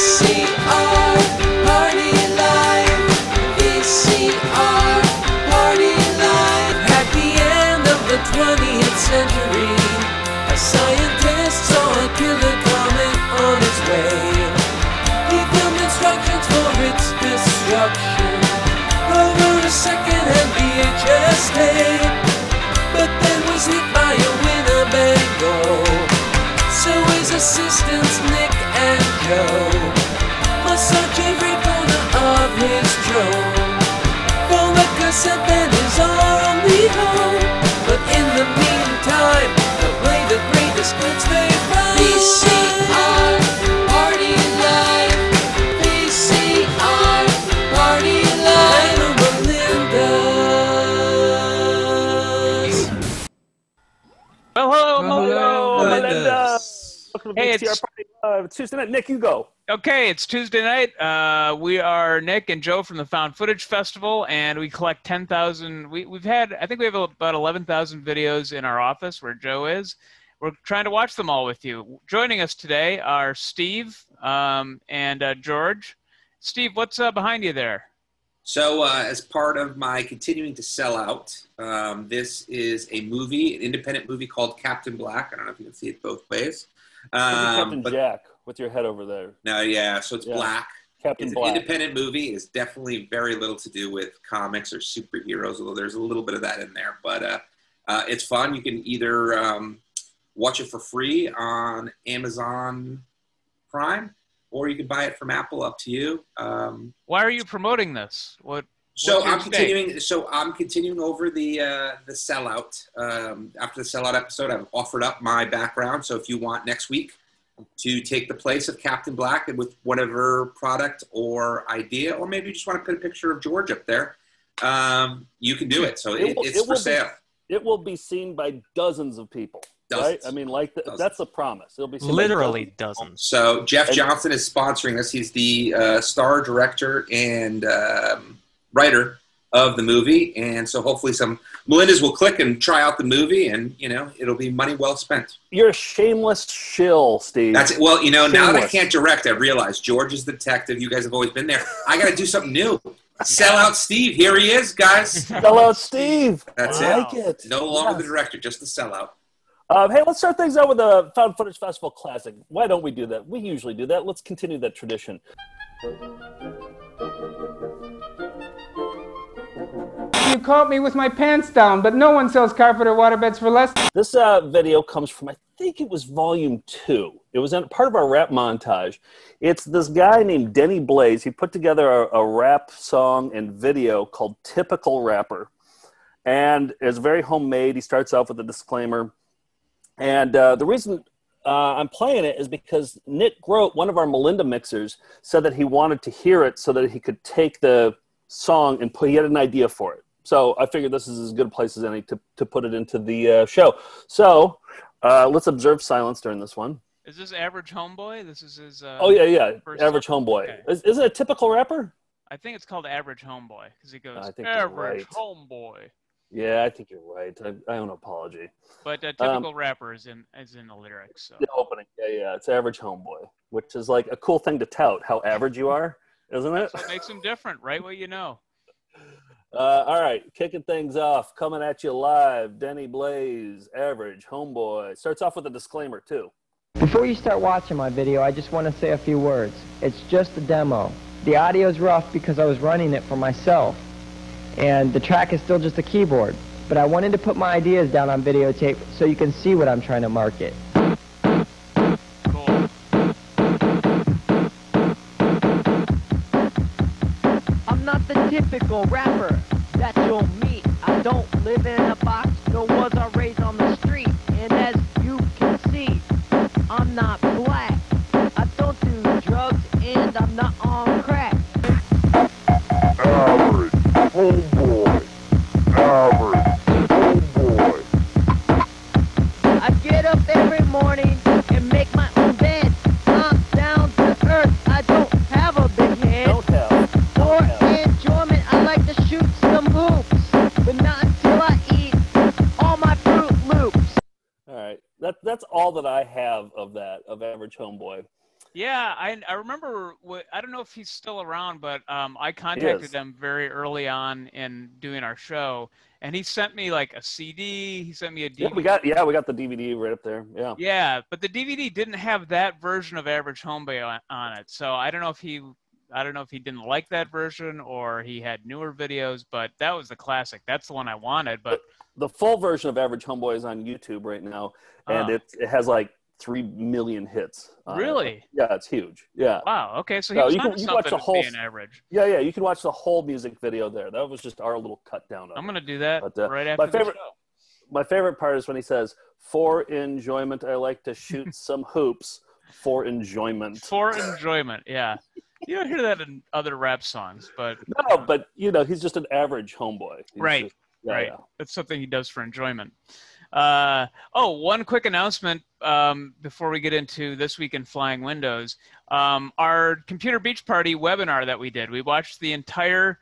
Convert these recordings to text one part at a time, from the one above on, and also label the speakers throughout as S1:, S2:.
S1: VCR Party. VCR Party. At the end of the 20th century, a scientist saw a killer comet on its way. He filmed instructions for its destruction over a VHS tape, but then was hit by a Winnebago. Assistants Nick and Joe search every corner of his drone for the cassette that is our only home. But in the meantime, they'll play the greatest hits they
S2: Welcome to
S3: Hey,
S2: VCR
S3: it's-
S2: Party Live. It's Tuesday night. Nick, you go.
S3: Okay, it's Tuesday night. Uh, we are Nick and Joe from the Found Footage Festival, and we collect 10,000. We, we've had, I think we have about 11,000 videos in our office where Joe is. We're trying to watch them all with you. Joining us today are Steve um, and uh, George. Steve, what's uh, behind you there?
S4: So, uh, as part of my continuing to sell out, um, this is a movie, an independent movie called Captain Black. I don't know if you can see it both ways.
S2: Look
S4: Um,
S2: Captain
S4: but
S2: Jack with your head over there.
S4: no, yeah, so it's
S2: Yeah.
S4: black.
S2: Captain
S4: It's an independent movie. It's definitely very little to do with comics or superheroes, although there's a little bit of that in there. But uh, uh, it's fun. You can either um, watch it for free on Amazon Prime, or you can buy it from Apple. Up to you. Um,
S3: Why are you promoting this? What?
S4: So I'm
S3: stake?
S4: continuing. So I'm continuing over the uh, the sellout. Um, after the sellout episode, I've offered up my background. So if you want next week to take the place of Captain Black and with whatever product or idea, or maybe you just want to put a picture of George up there, um, you can do it. So
S2: It
S4: it,
S2: will-
S4: it's
S2: it
S4: for
S2: will be-
S4: sale.
S2: It will be seen by dozens of people. Right? I mean, like the, that's a promise. It'll be seen by
S5: Literally
S2: dozens.
S5: dozens.
S4: So Jeff
S2: And-
S4: Johnson is sponsoring this. He's the uh, star director and um, writer of the movie, and so hopefully some Melindas will click and try out the movie, and you know it'll be money well spent.
S2: You're a shameless shill, Steve.
S4: That's it. Well, you know now that I can't direct, I realize George is the detective. You guys have always been there. I got to do something new. Sell out Steve. Here he is, guys.
S2: Sell out Steve.
S4: That's
S2: I
S4: it.
S2: like it.
S4: No longer
S2: Yes.
S4: the director, just the sellout.
S2: Um, hey, let's start things out with a Found Footage Festival Classic. Why don't we do that? We usually do that. Let's continue that tradition.
S6: You caught me with my pants down, but no one sells carpet or waterbeds for less.
S2: This uh, video comes from, I think it was volume two. It was in, part of our rap montage. It's this guy named Denny Blaze. He put together a, a rap song and video called Typical Rapper. And it's very homemade. He starts off with a disclaimer. And uh, the reason uh, I'm playing it is because Nick Grote, one of our Melinda mixers, said that he wanted to hear it so that he could take the song and put, he had an idea for it. So I figured this is as good a place as any to, to put it into the uh, show. So uh, let's observe silence during this one.
S3: Is this Average Homeboy? This is his. Uh,
S2: Oh, yeah, yeah. Average
S3: song?
S2: homeboy.
S3: Okay.
S2: Is, is it a typical rapper?
S3: I think it's called Average Homeboy because he goes
S2: I think you're
S3: Average
S2: right.
S3: Homeboy.
S2: Yeah, I think you're right. I, I owe an apology.
S3: But uh,
S2: Um,
S3: typical rapper is in is in the lyrics. So
S2: The opening. Yeah, yeah. It's average homeboy, which is like a cool thing to tout how average you are, isn't it?
S3: what makes him different, right? What you know.
S2: Uh, all right, kicking things off, coming at you live. Denny Blaze, average homeboy. Starts off with a disclaimer too.
S7: Before you start watching my video, I just want to say a few words. It's just a demo. The audio's rough because I was running it for myself. And the track is still just a keyboard. But I wanted to put my ideas down on videotape so you can see what I'm trying to market. Typical rapper that you'll meet. I don't live in a box, All
S2: right, that all that I have of that of average homeboy.
S3: Yeah, I I remember. What, I don't know if he's still around, but um, I contacted him very early on in doing our show, and he sent me like a CD. He sent me a DVD.
S2: Yeah, we got yeah, we got the DVD right up there. Yeah.
S3: Yeah, but the DVD didn't have that version of Average Homeboy on, on it, so I don't know if he. I don't know if he didn't like that version or he had newer videos, but that was the classic. That's the one I wanted. But
S2: The full version of Average Homeboy is on YouTube right now, and
S3: Oh.
S2: it it has like three million hits. it.
S3: Really?
S2: Yeah, it's huge. Yeah.
S3: wow, okay, so was
S2: you can- you can watch the whole-
S3: average.
S2: Yeah, yeah. You can watch the whole music video there. That was just our little cut down of
S3: I'm gonna do that
S2: But, uh,
S3: right
S2: my
S3: after the
S2: favorite-
S3: show.
S2: My favorite part is when he says, "For enjoyment, I like to shoot some hoops for enjoyment."
S3: For enjoyment, yeah. You don't hear that in other rap songs, but
S2: No, but you know, he's just an average homeboy. He's
S3: Right,
S2: just- yeah,
S3: right.
S2: yeah.
S3: That's something he does for enjoyment. Uh, oh, one quick announcement um, before we get into this week in Flying Windows. Um, our Computer Beach Party webinar that we did, we watched the entire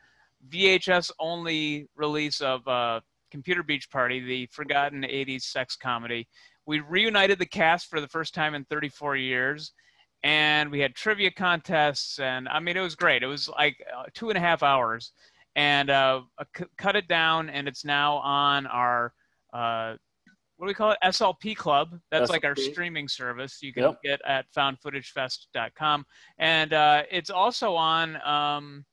S3: VHS only release of uh, Computer Beach Party, the forgotten 80s sex comedy. We reunited the cast for the first time in 34 years. And we had trivia contests, and I mean, it was great. It was like uh, two and a half hours and uh, cut it down, and it's now on our uh, what do we call it? SLP Club. That's like our streaming service. You can
S2: Yep.
S3: get at foundfootagefest.com, and uh, it's also on. Um,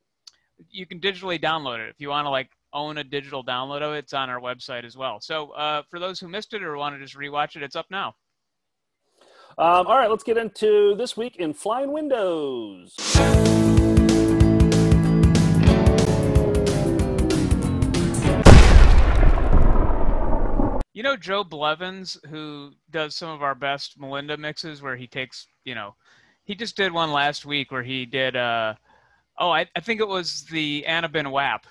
S3: you can digitally download it if you want to like own a digital download of it. It's on our website as well. So uh, for those who missed it or want to just rewatch it, it's up now.
S2: Um, all right, let's get into this week in Flying Windows.
S3: You know Joe Blevins, who does some of our best Melinda mixes, where he takes, you know, he just did one last week where he did. Uh, oh, I, I think it was the Anna Ben Wap.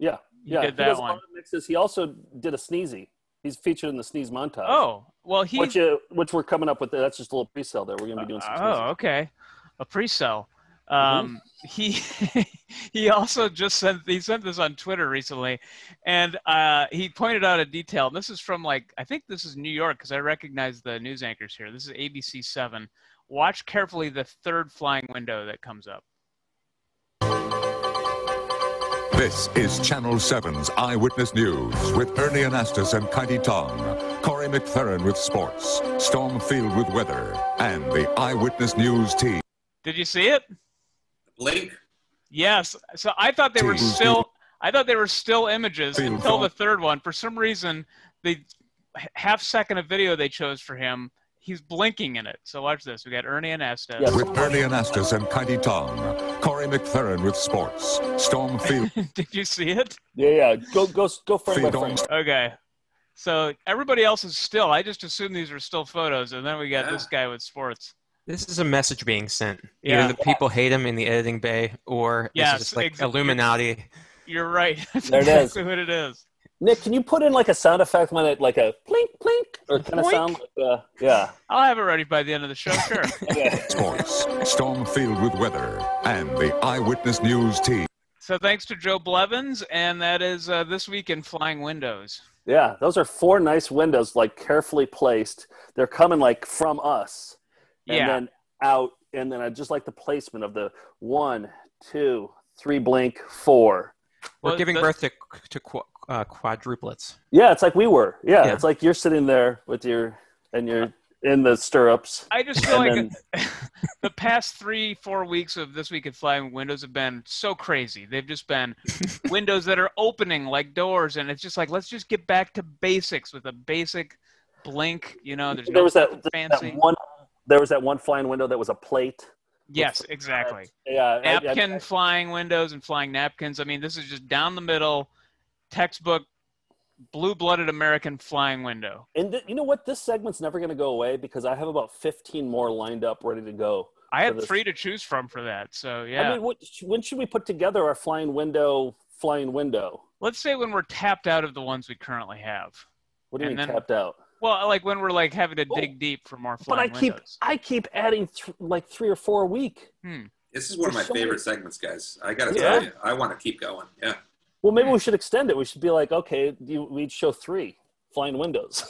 S2: Yeah,
S3: He
S2: yeah.
S3: did
S2: he
S3: that one.
S2: mixes. He also did a sneezy. He's featured in the sneeze montage.
S3: Oh, well, he.
S2: which uh, which we're coming up with. That's just a little pre-sale there. We're gonna be doing some.
S3: Oh,
S2: sneezes.
S3: okay. A pre-sell.
S2: Mm-hmm.
S3: Um, He he also just sent he sent this on Twitter recently, and uh, he pointed out a detail. And this is from like I think this is New York because I recognize the news anchors here. This is ABC Seven. Watch carefully the third flying window that comes up.
S5: This is Channel 7's Eyewitness News with Ernie Anastos and Kaity Tong, Corey McPherrin with sports, Storm Field with weather, and the Eyewitness News team.
S3: Did you see it?
S4: Blink.
S3: Yes. So I thought they were still. I thought they were still images until the third one. For some reason, the half second of video they chose for him, he's blinking in it. So watch this. We got Ernie Anastos.
S2: Yeah.
S5: With Ernie Anastos and Kaity Tong, Corey McPherrin with sports, Storm Field
S3: Did you see it?
S2: Yeah, yeah. Go go go frame by frame.
S3: Okay. So everybody else is still. I just assumed these were still photos, and then we got
S4: Yeah.
S3: this guy with sports.
S8: This is a message being sent.
S3: Yeah.
S8: Either the people hate him in the editing bay, or
S3: Yes,
S8: this is just like
S3: ex-
S8: Illuminati.
S3: You're right. That's
S2: There it is.
S3: exactly what it is.
S2: Nick, can you put in like a sound effect when it like a plink plink or kind of sound like uh, yeah.
S3: I'll have it ready by the end of the show. Sure.
S2: yeah.
S5: Sports, Storm Field with weather, and the Eyewitness News team.
S3: so thanks to Joe Blevins, and that is uh, this week in Flying Windows.
S2: Yeah, those are four nice windows, like carefully placed. They're coming like from us, and
S3: Yeah.
S2: then out, and then I just like the placement of the one, two, three, blink, four.
S8: We're
S3: Well,
S8: giving
S3: the-
S8: birth to to qu- uh, quadruplets.
S2: Yeah, it's like we were. Yeah,
S8: Yeah.
S2: it's like you're sitting there with your and you're in the stirrups.
S3: I just feel
S2: And
S3: like the past three, four weeks of this week at Flying Windows have been so crazy. They've just been windows that are opening like doors, and it's just like let's just get back to basics with a basic blink. You know, there's
S2: there
S3: no
S2: was that, that
S3: fancy.
S2: one. There was that one flying window that was a plate.
S3: yes, exactly.
S2: Yeah, I- I-
S3: Napkin flying windows and flying napkins. I mean, this is just down the middle, textbook, blue-blooded American flying window.
S2: And th- you know what? This segment's never going to go away because I have about 15 more lined up, ready to go.
S3: I had
S2: this.
S3: three to choose from for that. So yeah.
S2: I mean, what, when should we put together our flying window? Flying window.
S3: Let's say when we're tapped out of the ones we currently have.
S2: What do you
S3: And
S2: mean
S3: then-
S2: tapped out?
S3: Well, like when we're like having to
S2: Well,
S3: dig oh, deep for more
S2: But I
S3: flying
S2: keep
S3: windows.
S2: I keep adding th- like three or four a week. Hmm.
S4: This is one of my
S2: There's so many-
S4: favorite segments, guys. I got to
S2: Yeah.
S4: tell you, I want to keep going. Yeah.
S2: Well, maybe we should extend it. We should be like, okay, you, we'd show three flying windows.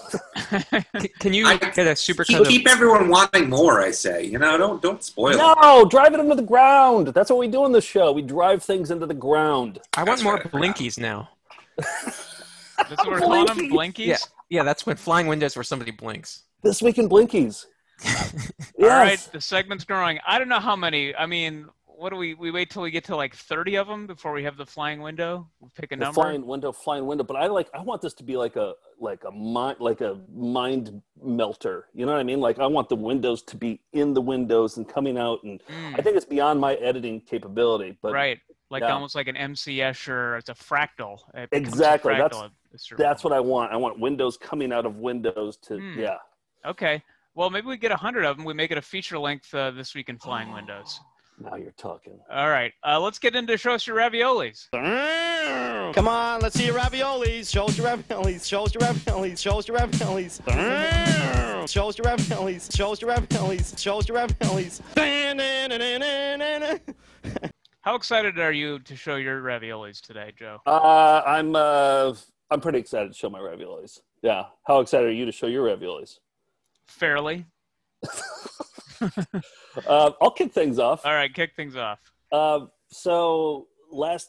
S8: Can you
S4: I-
S8: get a super
S4: Keep,
S8: kind of
S4: keep everyone wanting more. I say, you know, don't don't spoil it.
S2: no, driving them to the ground. That's what we do in the show. We drive things into the ground.
S8: I want
S4: That's
S8: more
S4: right,
S8: blinkies now.
S3: That's what we're calling them, blinkies.
S8: Yeah, yeah, that's when flying windows where somebody blinks.
S2: This week in Blinkies.
S3: All right,
S2: Yes.
S3: the segment's growing. I don't know how many. I mean, what do we? We wait till we get to like 30 of them before we have the flying window. We'll pick a
S2: The
S3: number.
S2: flying window, flying window. But I like. I want this to be like a like a mind like a mind melter. You know what I mean? Like I want the windows to be in the windows and coming out. And
S3: Mm,
S2: I think it's beyond my editing capability. But
S3: right, like
S2: yeah.
S3: almost like an MC Escher. It's a fractal. It a
S2: Exactly, that's-
S3: fractal at a certain
S2: that's what I want. I want windows coming out of windows to
S3: Hmm.
S2: yeah.
S3: Okay. Well, maybe we get a hundred of them. We make it a feature length uh, this week in flying windows.
S2: Now you're talking.
S3: All right. Uh, let's get into show us your raviolis.
S9: Come on, let's see your raviolis. Show us your raviolis. Show us your raviolis. Show us your raviolis. Show us your raviolis. Show us your raviolis. Show us your raviolis.
S3: How excited are you to show your raviolis today, Joe?
S2: Uh, I'm uh, I'm pretty excited to show my raviolis. Yeah. How excited are you to show your raviolis?
S3: Fairly.
S2: Uh, I'll kick things off.
S3: All right, kick things off.
S2: Uh, so last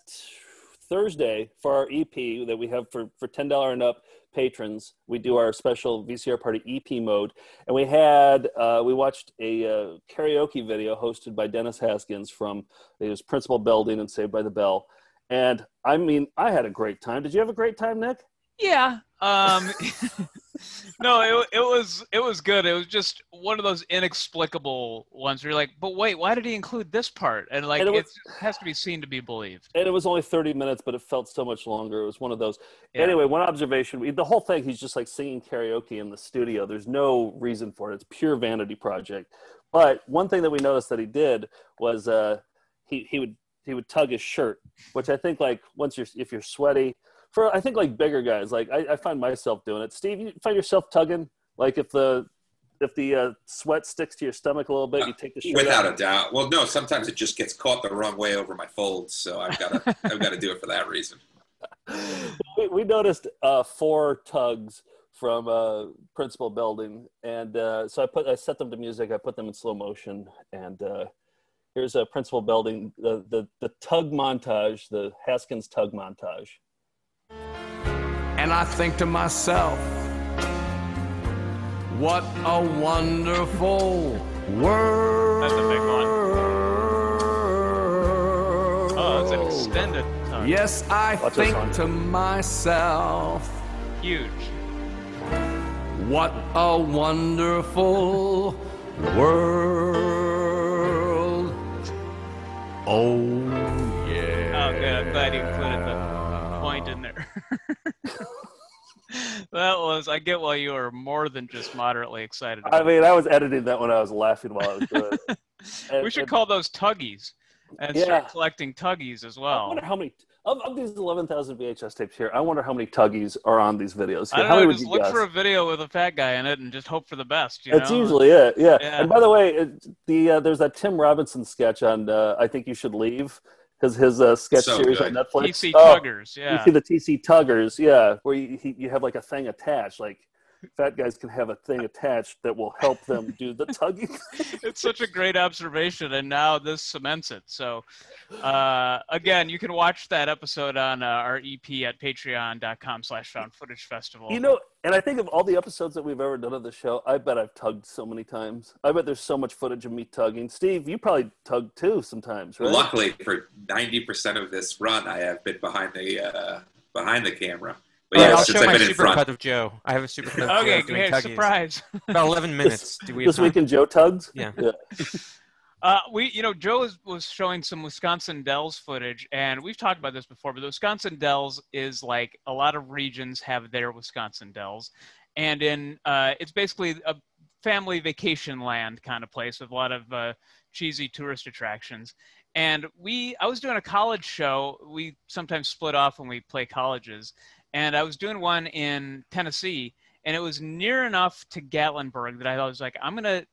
S2: Thursday for our EP that we have for for ten dollar and up patrons, we do our special VCR party EP mode, and we had uh, we watched a uh, karaoke video hosted by Dennis Haskins from his Principal Belding and Saved by the Bell, and I mean I had a great time. Did you have a great time, Nick?
S3: Yeah. Um, no, it, it was it was good. It was just one of those inexplicable ones where you're like, but wait, why did he include this part? And like,
S2: And it
S3: it,
S2: was-
S3: has to be seen to be believed.
S2: and it was only 30 minutes but it felt so much longer it was one of those
S3: Yeah.
S2: anyway one observation the whole thing he's just like singing karaoke in the studio there's no reason for it it's pure vanity project but one thing that we noticed that he did was uh he, he would he would tug his shirt which i think like once you're if you're sweaty for i think like bigger guys like i, I find myself doing it steve you find yourself tugging like if the if the uh, sweat sticks to your stomach a little bit you take the shirt
S4: Without
S2: out.
S4: a doubt. Well, no, sometimes it just gets caught the wrong way over my folds, so I've got to I've got to do it for that reason.
S2: we, we noticed uh, four tugs from uh, principal Belding and uh, so i put i set them to music i put them in slow motion and uh, here's a principal Belding the, the the tug montage the haskins tug montage
S1: And I think to myself, what a wonderful world.
S3: That's a big one. Oh, it's an oh. extended. Tug.
S1: Yes, I
S2: Watch this
S1: think
S2: one.
S1: to myself,
S3: Huge.
S1: what a wonderful world. Oh, yeah.
S3: Oh, good. I'm glad you included the point in there. that was. I get why you were more than just moderately excited.
S2: i mean i was editing that when i was laughing while i was doing it. And-
S3: we should
S2: and
S3: call those tuggies and
S2: Yeah.
S3: start collecting tuggies as well.
S2: i wonder how many of, of these 11000 vhs tapes here i wonder how many tuggies are on these videos
S3: I don't know.
S2: would
S3: Just look
S2: guess?
S3: for a video with a fat guy in it and just hope for the best. You
S2: That's
S3: know?
S2: usually it. Yeah.
S3: Yeah.
S2: And by the way, it, the uh, there's that Tim Robinson sketch on uh, I think you should leave his his uh, sketch
S4: So
S2: series
S4: good.
S2: on Netflix.
S3: TC
S2: Oh,
S3: Tuggers.
S2: You see the TC Tuggers, yeah, where you he, you have like a thing attached, like fat guys can have a thing attached that will help them do the tugging.
S3: it's such a great observation, and now this cements it. So, uh, again, you can watch that episode on uh, our EP at patreon.com slash found footage festival.
S2: you know, and I think of all the episodes that we've ever done of the show, I bet I've tugged so many times. I bet there's so much footage of me tugging. Steve, you probably tug too sometimes, right?
S4: Luckily, for ninety percent of this run, I have been behind the uh, behind the camera. But
S8: Yeah,
S4: yeah,
S8: I'll show my
S4: been in
S8: super cut of Joe. I have a super cut of
S3: okay,
S8: Joe doing
S3: okay,
S8: tuggies.
S3: surprise.
S8: About 11 minutes. Do we have
S2: this
S8: time?
S2: week in Joe Tugs?
S8: Yeah.
S3: Uh, we, you know, Joe was, was showing some Wisconsin Dells footage, and we've talked about this before, but the Wisconsin Dells is like a lot of regions have their Wisconsin Dells, and in uh, it's basically a family vacation land kind of place with a lot of uh, cheesy tourist attractions. And we, I was doing a college show. We sometimes split off when we play colleges, and I was doing one in Tennessee, and it was near enough to Gatlinburg that I was like, I'm gonna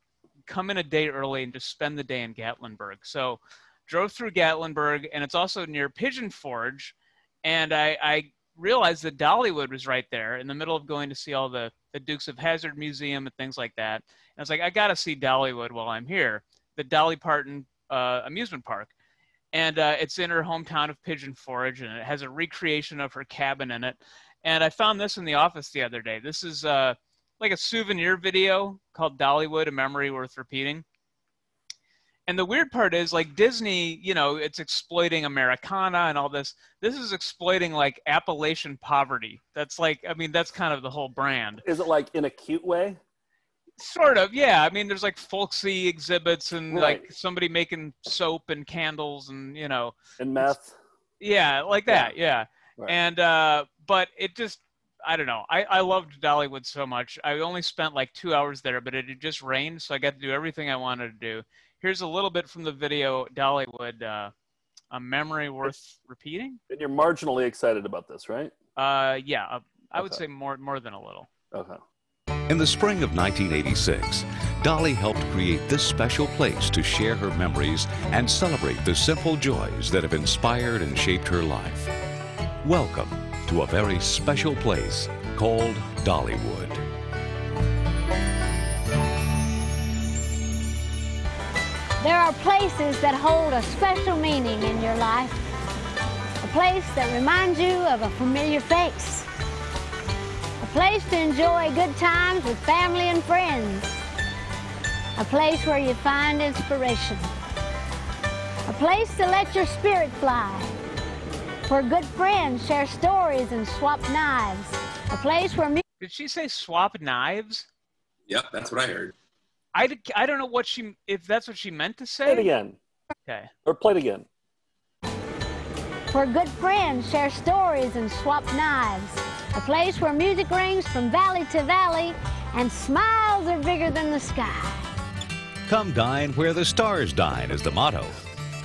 S3: come in a day early and just spend the day in Gatlinburg. So drove through Gatlinburg, and it's also near Pigeon Forge. And I, I realized that Dollywood was right there in the middle of going to see all the the Dukes of Hazzard Museum and things like that. And I was like, I got to see Dollywood while I'm here, the Dolly Parton uh, amusement park. And uh, it's in her hometown of Pigeon Forge, and it has a recreation of her cabin in it. And I found this in the office the other day. This is uh, like a souvenir video called Dollywood, a memory worth repeating. And the weird part is, like Disney, you know, it's exploiting Americana and all this. This is exploiting like Appalachian poverty. That's like, I mean, that's kind of the whole brand.
S2: Is it like in a cute way?
S3: Sort of, yeah. I mean, there's like folksy exhibits and
S2: Right.
S3: like somebody making soap and candles and you know,
S2: And meth?
S3: yeah, like that, yeah.
S2: Right.
S3: And uh, but it just, I don't know. I I loved Dollywood so much. I only spent like two hours there, but it had just rained, so I got to do everything I wanted to do. Here's a little bit from the video, Dollywood, uh, a memory worth repeating.
S2: And you're marginally excited about this, right?
S3: Uh, yeah, uh, I would say more more than a little.
S2: Okay.
S10: In the spring of 1986, Dolly helped create this special place to share her memories and celebrate the simple joys that have inspired and shaped her life. Welcome to a very special place called Dollywood.
S11: There are places that hold a special meaning in your life. A place that reminds you of a familiar face. A place to enjoy good times with family and friends. A place where you find inspiration. A place to let your spirit fly. Where good friends share stories and swap knives. A place where music
S3: Did she say swap knives?
S4: Yep, that's what I heard.
S3: I, I don't know what she if that's what she meant to say.
S2: Play it again.
S3: Okay.
S2: Or play it again.
S11: where good friends share stories and swap knives. A place where music rings from valley to valley and smiles are bigger than the sky.
S10: Come dine where the stars dine is the motto.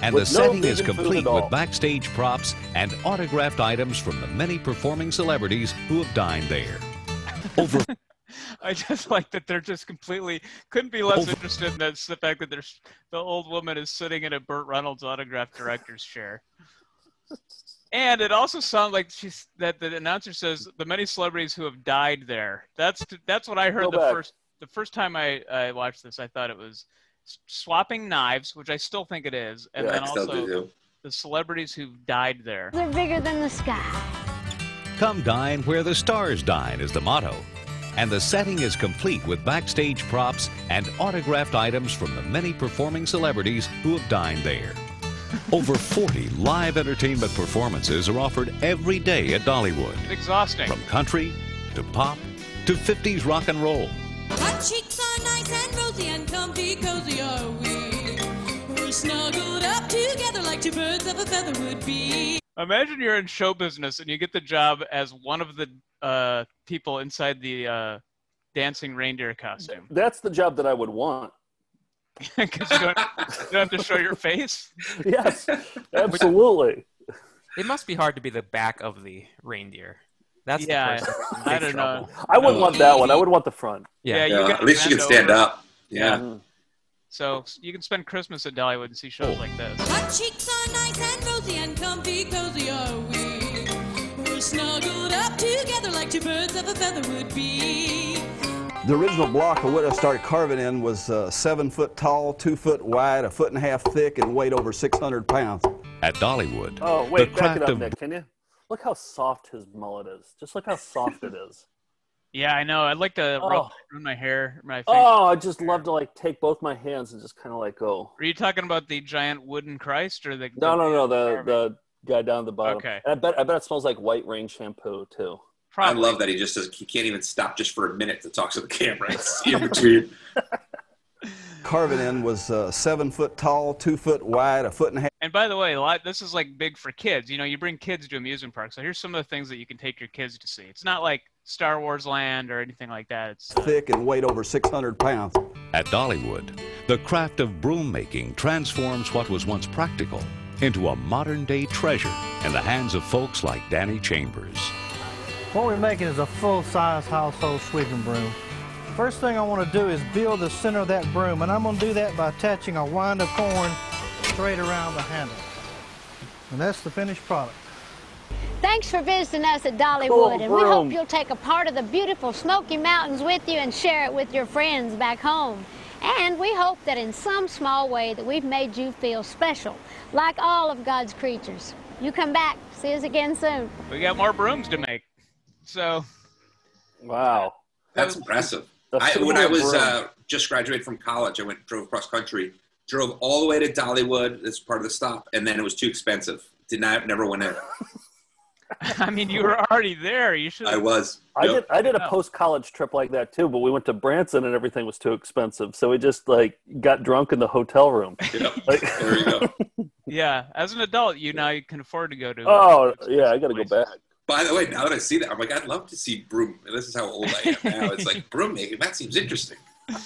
S10: And
S2: With
S10: the
S2: no
S10: setting is complete with backstage props and autographed items from the many performing celebrities who have dined there. Over
S3: I just like that they're just completely couldn't be less
S10: Over-
S3: interested in that, the fact that there's the old woman is sitting in a Burt Reynolds autographed director's chair. And it also sounds like she's that the announcer says the many celebrities who have died there. That's that's what I heard
S2: Go
S3: the
S2: back.
S3: first the first time I, I watched this. I thought it was swapping knives, which I still think it is, and
S4: Yeah,
S3: then also the celebrities who've died there.
S11: They're bigger than the sky.
S10: Come dine where the stars dine is the motto. And the setting is complete with backstage props and autographed items from the many performing celebrities who have dined there. Over 40 live entertainment performances are offered every day at Dollywood,
S3: Exhausting.
S10: from country to pop to 50s rock and roll.
S1: Our cheeks are nice and rosy and comfy cozy are we. We're snuggled up together like two birds of a feather would be.
S3: Imagine you're in show business and you get the job as one of the uh, people inside the uh, dancing reindeer costume
S2: That's the job that I would want.
S3: because you don't, you don't have to show your face.
S2: Yes, absolutely.
S8: It must be hard to be the back of the reindeer. That's
S3: Yeah,
S8: the
S3: I don't
S8: trouble.
S3: know.
S2: I wouldn't want that one. I would want the front.
S8: Yeah.
S3: you
S4: Yeah,
S3: gotta
S4: at least you can stand
S3: over.
S4: up. Yeah.
S2: Mhm.
S3: So you can spend Christmas at Dollywood and see shows like this.
S1: Our cheeks are nice and rosy and comfy cozy are we. We're snuggled up together like two birds of a feather would be.
S12: The original block of wood I started carving in was uh, seven foot tall, two foot wide, a foot and a half thick, and weighed over 600 pounds.
S10: At Dollywood,
S2: Oh, wait,
S10: the
S2: back it
S10: craft
S2: up,
S10: of
S2: Nick, can you? Look how soft his mullet is. Just look how soft it is.
S3: Yeah, I know. I'd like to
S2: Oh.
S3: rub run my hair, my face.
S2: Oh, I just love to like take both my hands and just kind of like go.
S3: Are you talking about the giant wooden Christ or the?
S2: No, no, no, the the guy down at the bottom.
S3: Okay.
S2: And I bet I bet it smells like white rain shampoo too.
S4: I love that he just says he can't even stop just for a minute to talk to the camera. It's in between.
S12: Carving in was uh, seven foot tall, two foot wide, a foot and a half
S3: And by the way, a lot, this is like big for kids. You know, you bring kids to amusement parks. So here's some of the things that you can take your kids to see. It's not like Star Wars Land or anything like that. It's
S12: thick, and weighed over 600 pounds.
S10: At Dollywood, the craft of broom making transforms what was once practical into a modern day treasure in the hands of folks like Danny Chambers.
S13: What we're making is a full-size household sweeping broom. First thing I want to do is build the center of that broom, and I'm going to do that by attaching a wind of corn straight around the handle. And that's the finished product.
S11: Thanks for visiting us at Dollywood, and we hope you'll take a part of the beautiful Smoky Mountains with you and share it with your friends back home. And we hope that in some small way that we've made you feel special, like all of God's creatures. You come back. See us again soon.
S3: We got more brooms to make. So
S2: Wow.
S4: That's impressive. I, when I was uh, just graduated from college, I went drove cross country, drove all the way to Dollywood. This is part of the stop, and then it was too expensive. Did not never went in.
S3: I mean, you were already there. You should.
S4: I was.
S2: I
S4: Yep.
S2: did. I did a post college trip like that too, but we went to Branson and everything was too expensive, so we just like got drunk in the hotel room.
S4: Yep.
S2: Like,
S4: There you go.
S3: Yeah, as an adult, you now you can afford to go to.
S2: oh yeah, I got to go back.
S4: By the way, now that I see that, I'm like, I'd love to see broom. And this is how old I am now. It's like broom making. That seems interesting.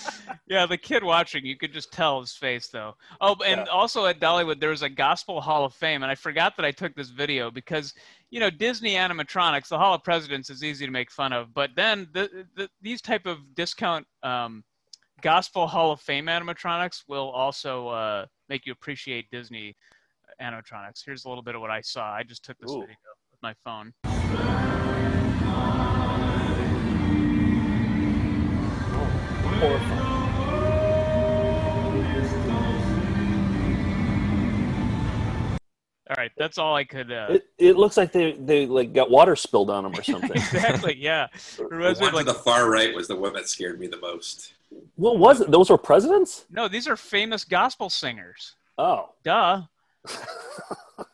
S3: Yeah, the kid watching, you could just tell his face though. Oh, and also at Dollywood, there was a Gospel Hall of Fame, and I forgot that I took this video because you know Disney animatronics, the Hall of Presidents is easy to make fun of, but then the, the, these type of discount um, Gospel Hall of Fame animatronics will also uh, make you appreciate Disney animatronics. Here's a little bit of what I saw. I just took this
S2: Ooh.
S3: video my phone.
S2: Horrifying.
S3: All right, that's all I could. Uh,
S2: It, it looks like they, they like got water spilled on them or something.
S3: exactly, yeah.
S4: The one
S3: of,
S4: to the far right was the one that scared me the most.
S2: what was it? Those were presidents?
S3: No, these are famous gospel singers.
S2: Oh,
S3: Duh.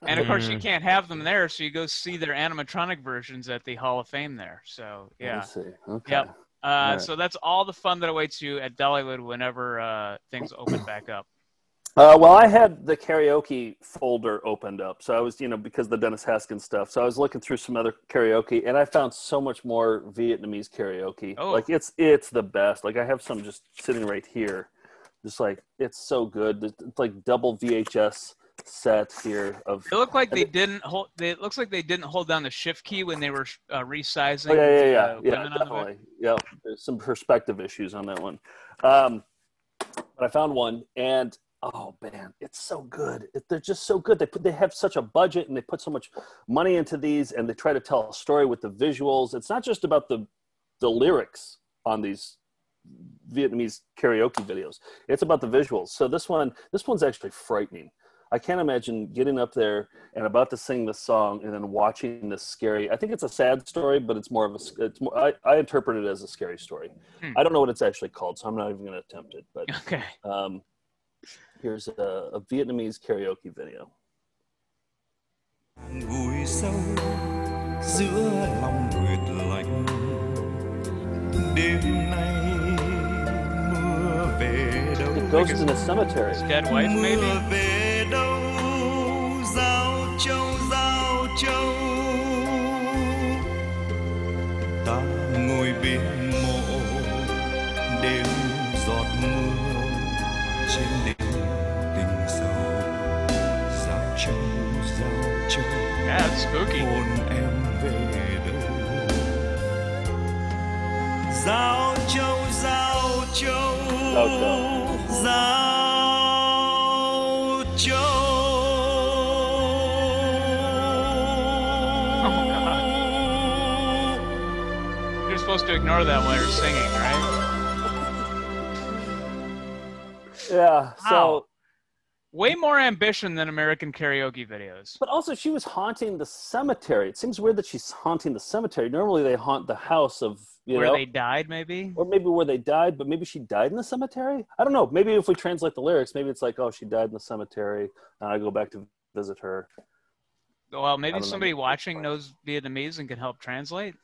S3: And of course, you
S8: Mm.
S3: can't have them there, so you go see their animatronic versions at the Hall of Fame there. So yeah.
S2: Okay.
S3: Yep. uh,
S2: right.
S3: so that's all the fun that awaits you at Dollywood whenever uh, things open back up.
S2: Uh, well, I had the karaoke folder opened up, so I was, you know, because of the Dennis Haskins stuff. So I was looking through some other karaoke, and I found so much more Vietnamese karaoke.
S3: Oh.
S2: Like it's it's the best. Like I have some just sitting right here, just like it's so good. It's it's like double VHS set here of.
S3: It looked like they didn't hold. They, it looks like they didn't hold down the shift key when they were uh, resizing.
S2: Oh yeah, yeah, yeah,
S3: uh,
S2: yeah, definitely. Yeah, there's some perspective issues on that one. Um, but I found one, and oh man, it's so good. It, they're just so good. They put they have such a budget, and they put so much money into these, and they try to tell a story with the visuals. It's not just about the the lyrics on these Vietnamese karaoke videos. It's about the visuals. So this one, this one's actually frightening. I can't imagine getting up there and about to sing this song and then watching this scary. I think it's a sad story, but it's more of a. It's more. I, I interpret it as a scary story.
S3: Hmm.
S2: I don't know what it's actually called, so I'm not even going to attempt it. But
S3: Okay.
S2: um, here's a, a Vietnamese karaoke video.
S14: vùi sâu giữa lòng nguyệt lạnh đêm nay mưa về đâu
S2: The Ghost in a Cemetery.
S3: Dead wife, maybe. Spooky. Oh, God. You're supposed to ignore that while you're singing, right?
S2: Yeah. So.
S3: Wow. Way more ambition than American karaoke videos.
S2: But also, she was haunting the cemetery. It seems weird that she's haunting the cemetery. Normally, they haunt the house of you know.
S3: Where
S2: know,
S3: they died, maybe?
S2: or maybe where they died. But maybe she died in the cemetery. I don't know. Maybe if we translate the lyrics, maybe it's like, oh, she died in the cemetery, and I go back to visit her.
S3: Well, maybe
S2: don't know.
S3: somebody watching knows Vietnamese and can help translate.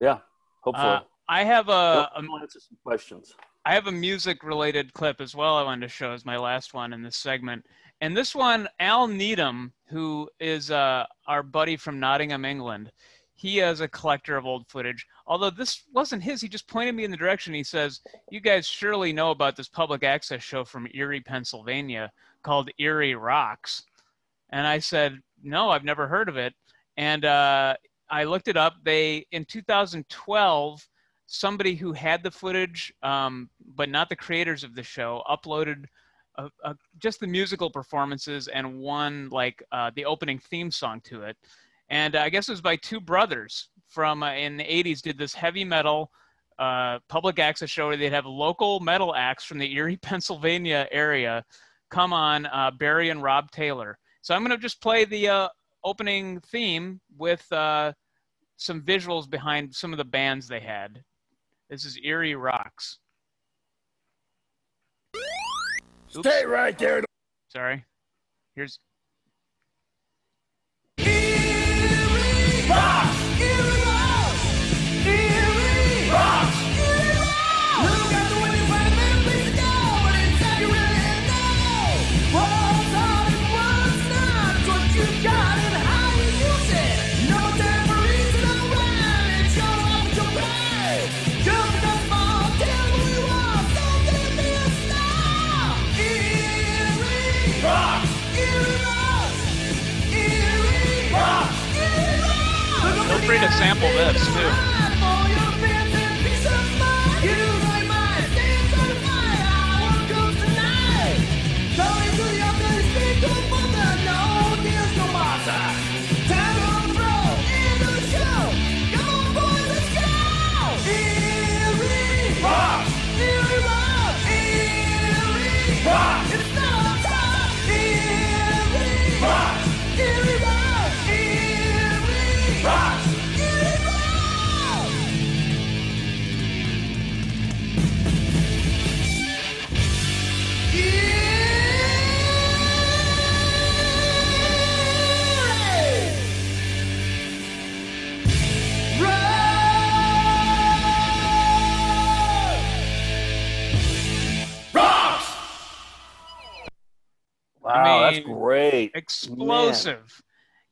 S2: Yeah, hopefully.
S3: Uh, I have a,
S2: I'll- I'll answer some questions.
S3: I have a music related clip as well I wanted to show as my last one in this segment. And this one, Al Needham, who is uh, our buddy from Nottingham, England, he is a collector of old footage. Although this wasn't his, he just pointed me in the direction. He says, You guys surely know about this public access show from Erie, Pennsylvania called Erie Rocks. And I said, No, I've never heard of it. And uh, I looked it up. They, in 2012, somebody who had the footage, um, but not the creators of the show, uploaded a, a, just the musical performances and one like uh, the opening theme song to it. and uh, I guess it was by two brothers from uh, in the '80s. Did this heavy metal uh, public access show where they'd have local metal acts from the Erie, Pennsylvania area come on uh, Barry and Rob Taylor. So I'm going to just play the uh, opening theme with uh, some visuals behind some of the bands they had. This is Erie Rocks.
S15: Stay right there.
S3: Sorry. Here's free to sample this too.
S2: Wow,
S3: I
S2: that's great.
S3: Explosive.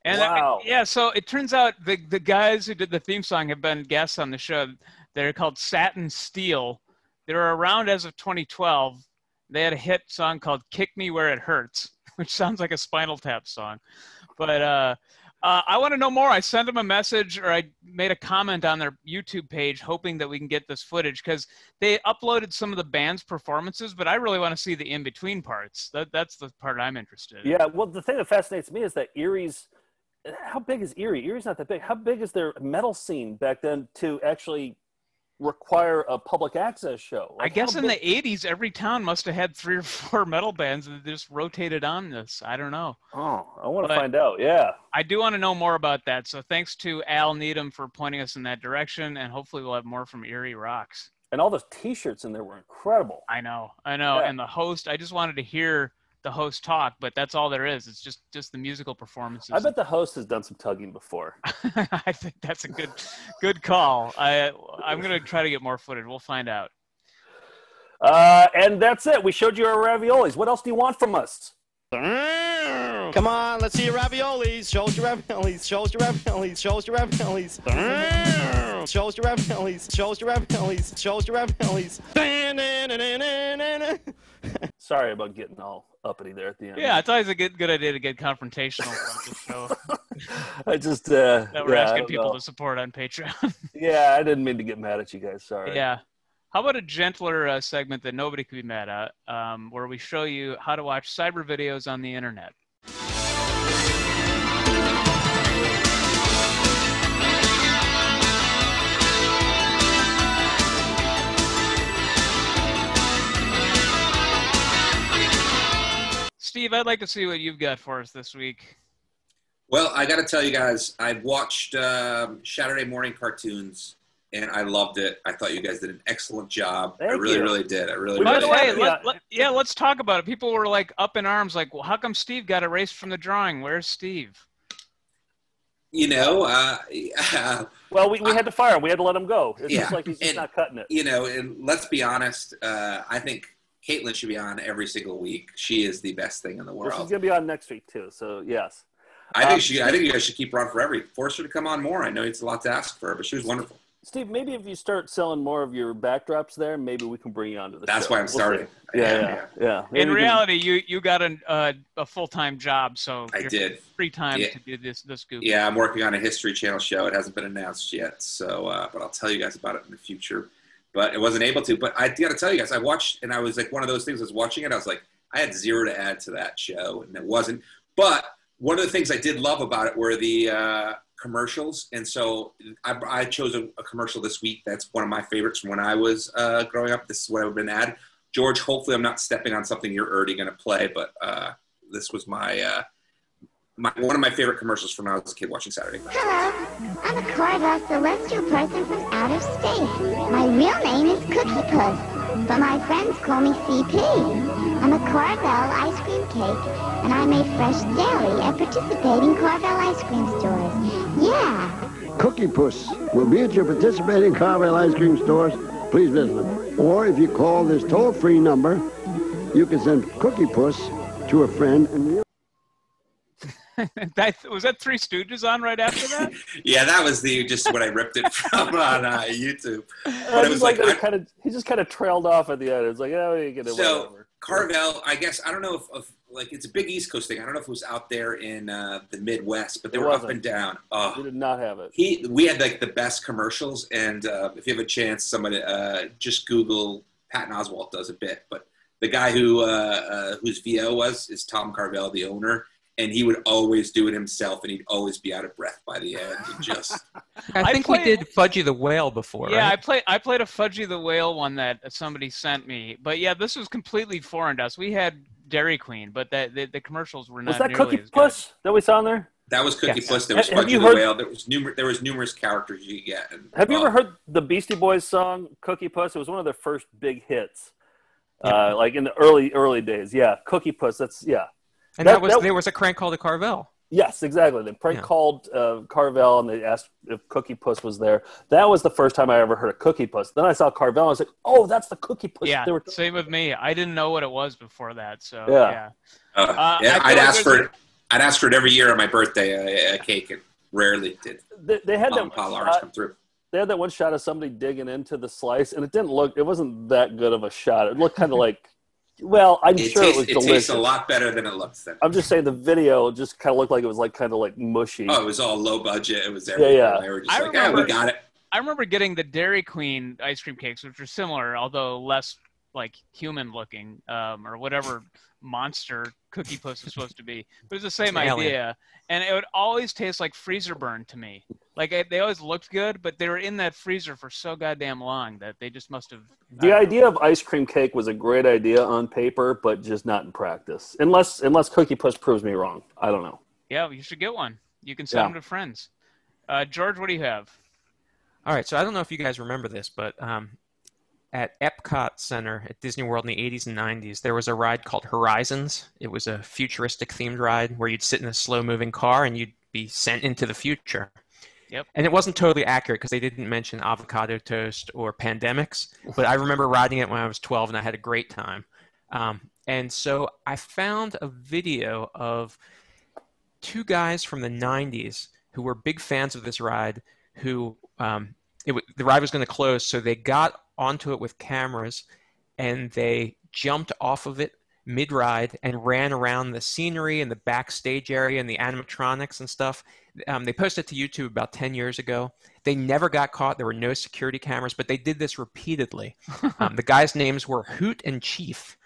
S3: And uh,
S2: Wow.
S3: yeah, so it turns out the the guys who did the theme song have been guests on the show. They're called Satin Steel. They were around as of 2012. They had a hit song called "Kick Me Where It Hurts," which sounds like a Spinal Tap song. But uh, uh, I want to know more. I sent them a message or I made a comment on their YouTube page, hoping that we can get this footage because they uploaded some of the band's performances, but I really want to see the in between parts. That that's the part I'm interested in.
S2: Yeah, well, the thing that fascinates me is that Erie's. How big is Erie? Erie's not that big. How big is their metal scene back then to actually require a public access show?
S3: I guess in
S2: big-
S3: the 80s, every town must have had three or four metal bands that just rotated on this. I don't know.
S2: Oh, I want to find out. Yeah.
S3: I do want to know more about that. So thanks to Al Needham for pointing us in that direction, and hopefully we'll have more from Erie Rocks.
S2: And all those T-shirts in there were incredible.
S3: I know, I know.
S2: Yeah.
S3: And the host, I just wanted to hear the host talk, but that's all there is. It's just just the musical performances.
S2: I bet the host has done some tugging before.
S3: I think that's a good good call. I I'm gonna try to get more footage. We'll find out.
S2: Uh, and that's it. We showed you our raviolis. What else do you want from us?
S9: Come on, let's see your raviolis. Show us your raviolis. Show us your raviolis. Show us your raviolis. Show us your raviolis. Show us your raviolis. Show us your raviolis.
S2: Sorry about getting all uppity there at the end.
S3: Yeah, it's always a good good idea to get confrontational about the show.
S2: I just uh,
S3: that we're
S2: yeah,
S3: asking people
S2: know.
S3: to support on Patreon.
S2: Yeah, I didn't mean to get mad at you guys. Sorry.
S3: Yeah. How about a gentler uh, segment that nobody could be mad at, um, where we show you how to watch cyber videos on the internet? Steve, I'd like to see what you've got for us this week.
S4: Well, I got to tell you guys, I've watched um, Saturday morning cartoons, and I loved it. I thought you guys did an excellent job. I
S2: Thank
S4: really,
S2: you.
S4: really did. I really,
S3: By
S4: really
S3: the way, let, let- yeah, let's talk about it. People were like up in arms, like, well, how come Steve got erased from the drawing? Where's Steve?
S4: you know, uh,
S2: Well, we, we had to fire him. We had to let him go. It's
S4: Yeah,
S2: just like he's just
S4: and-
S2: not cutting it.
S4: you know, and let's be honest. Uh, I think Caitlin should be on every single week. She is the best thing in the
S2: Well, she's gonna be on next week too. So yes.
S4: I think
S2: Um,
S4: she. I think you guys should keep her on for every. Force her to come on more. I know it's a lot to ask for her, but she was wonderful.
S2: Steve, maybe if you start selling more of your backdrops there, maybe we can bring you onto the
S4: That's
S2: show.
S4: why I'm
S2: We'll
S4: starting. I
S2: Yeah, yeah, yeah.
S3: In
S2: we can-
S3: reality, you you got an, uh, a full time job, so
S4: I did.
S3: free time
S4: Yeah.
S3: to do this this goop.
S4: Yeah, I'm working on a History Channel show. It hasn't been announced yet, so uh, but I'll tell you guys about it in the future. But it wasn't able to. But I got to tell you guys, I watched, and I was like one of those things. I was watching it. I was like, I had zero to add to that show, and it wasn't. But one of the things I did love about it were the uh, commercials, and so I, I chose a, a commercial this week. That's one of my favorites from when I was uh, growing up. This is what I've been ad. George, hopefully, I'm not stepping on something you're already going to play, but uh, this was my, uh, my one of my favorite commercials from when I was a kid watching Saturday. Night.
S16: Hello, I'm a Carvel celestial person from outer space. My real name is Cookie Puss, but my friends call me CP. I'm a Carvel ice cream cake, and I make fresh daily at participating Carvel ice cream stores. Yeah.
S17: Cookie Puss will be at your participating Carvel ice cream stores. Please visit them. Or if you call this toll-free number, you can send Cookie Puss to a friend and
S3: that was that Three Stooges on right after that.
S4: Yeah, that was the just what I ripped it from on uh, YouTube.
S2: I
S4: But it was
S2: like,
S4: like,
S2: that he kind of he just kind of trailed off at the end. It's like, oh, you get it.
S4: So
S2: whatever.
S4: Carvel, I guess I don't know if, if like it's a big East Coast thing. I don't know if it was out there in uh, the Midwest, but they
S2: It
S4: were up
S2: wasn't.
S4: and down. Oh,
S2: We did not have it.
S4: he we had like the best commercials, and uh, if you have a chance, somebody uh, just Google Patton Oswalt does a bit, but the guy who uh, uh, whose VO was is Tom Carvel, the owner. And he would always do it himself, and he'd always be out of breath by the end. And just
S8: I
S3: I
S8: think
S3: played-
S8: we did Fudgy the Whale before.
S3: Yeah, I played I played a Fudgy the Whale one that somebody sent me, but yeah, this was completely foreign to us. We had Dairy Queen, but that the, the commercials were not
S2: Was that
S3: nearly
S2: Cookie
S3: as.
S2: Puss that we saw in there?
S4: that was Cookie
S2: Yes.
S4: Puss. There was
S2: Have- have
S4: Fudgy
S2: you
S4: the
S2: heard-
S4: Whale. There was numer- There was numerous characters you could get. And,
S2: Have you
S4: oh,
S2: ever heard the Beastie Boys song "Cookie Puss"? It was one of their first big hits, uh, like in the early early days. Yeah, Cookie Puss. That's yeah.
S8: And that, was there was a crank call to Carvel.
S2: Yes, exactly. They prank
S8: Yeah.
S2: called uh, Carvel and they asked if Cookie Puss was there. That was the first time I ever heard of Cookie Puss. Then I saw Carvel and I was like, "Oh, that's the Cookie Puss."
S3: Yeah,
S2: They were
S3: same with me. I didn't know what it was before that, so
S2: Yeah.
S3: yeah.
S4: Uh,
S3: Uh,
S4: yeah,
S3: I
S4: I'd
S3: like
S4: ask for it. I'd ask for it every year on my birthday, a, a cake, and rarely did.
S2: they, they had
S4: Tom
S2: that
S4: Pollard's
S2: shot-
S4: come through.
S2: They had that one shot of somebody digging into the slice, and it didn't look. It wasn't that good of a shot. It looked kind of like, well, I'm
S4: It,
S2: sure
S4: tastes,
S2: it was delicious.
S4: it tastes a lot better than it looks. Then.
S2: I'm just saying the video just kind of looked like it was like kind of like mushy.
S4: Oh, it was all low budget. It was
S2: Yeah,
S4: everything.
S2: yeah.
S4: They were just
S3: I
S4: like, yeah, we
S3: remember-
S4: got it.
S3: I remember getting the Dairy Queen ice cream cakes, which are similar, although less like human looking, um, or whatever monster Cookie Puss is supposed to be. But it's the same
S8: It's an alien.
S3: idea, and it would always taste like freezer burn to me. Like it, they always looked good, but they were in that freezer for so goddamn long that they just must have.
S2: The idea of ice cream cake was a great idea on paper, but just not in practice. Unless unless Cookie Puss proves me wrong. I don't know.
S3: Yeah, you should get one. You can send
S2: Yeah.
S3: them to friends. Uh, George, what do you have?
S8: All right, so I don't know if you guys remember this, but um, at Epcot Center at Disney World in the 80s and 90s, there was a ride called Horizons. It was a futuristic themed ride where you'd sit in a slow moving car and you'd be sent into the future.
S3: Yep.
S8: And it wasn't totally accurate because they didn't mention avocado toast or pandemics, but I remember riding it when I was 12 and I had a great time. Um, and so I found a video of two guys from the 90s who were big fans of this ride who um, it, the ride was going to close so they got onto it with cameras and they jumped off of it mid-ride and ran around the scenery and the backstage area and the animatronics and stuff. Um, they posted it to youtube about 10 years ago. They never got caught. There were no security cameras but they did this repeatedly. Um, the guys names were hoot and chief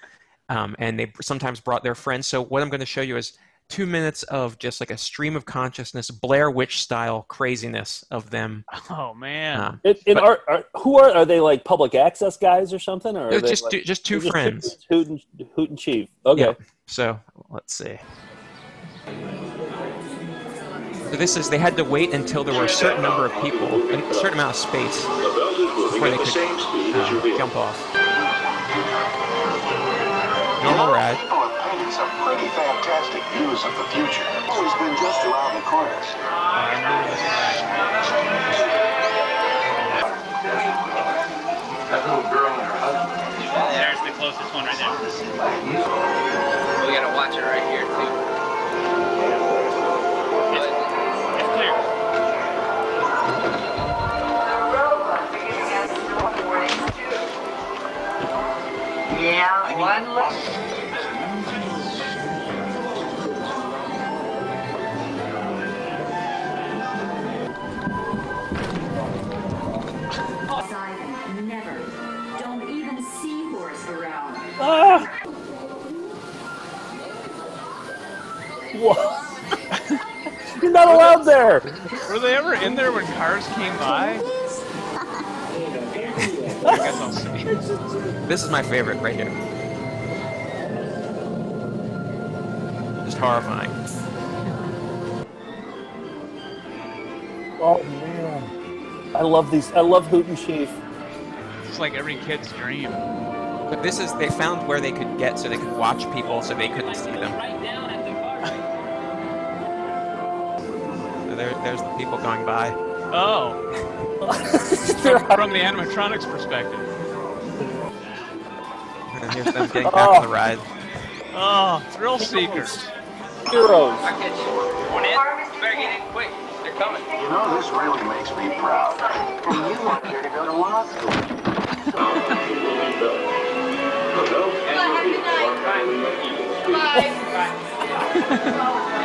S8: um, and they sometimes brought their friends. So what I'm going to show you is two minutes of just like a stream of consciousness, Blair Witch style craziness of them.
S3: Oh man,
S8: Um,
S2: It, and
S8: but-
S2: are, are who are are they like public access guys or something? Or are
S8: It's
S2: they
S8: just
S2: like-
S8: two- just two
S2: they're
S8: friends.
S2: Hoot and, Hoot and Chief. Okay.
S8: Yeah. So let's see. So this is they had to wait until there were a certain number of people, a certain amount of space before they could uh, jump off. Normal ride.
S18: People some pretty fantastic views of the future. Always been just around the corners. That little girl and her husband.
S19: There's the closest one right there. We gotta watch it right here too. It's, it's clear.
S20: Yeah, one left.
S2: There.
S3: Were they ever in there when cars came by? I guess I'll see.
S8: This is my favorite right here. Just horrifying.
S2: Oh man, I love these. I love Hoot and Chief.
S3: It's like every kid's dream.
S8: But this is they found where they could get so they could watch people so they couldn't see them. There's the people going by.
S3: Oh. from, from the animatronics perspective.
S8: And here's them getting back on the ride.
S3: Oh, thrill seekers.
S2: Heroes.
S19: I'll you. One in. Better get in quick. They're coming.
S18: You know, this really makes me proud. And you want here to go to law school.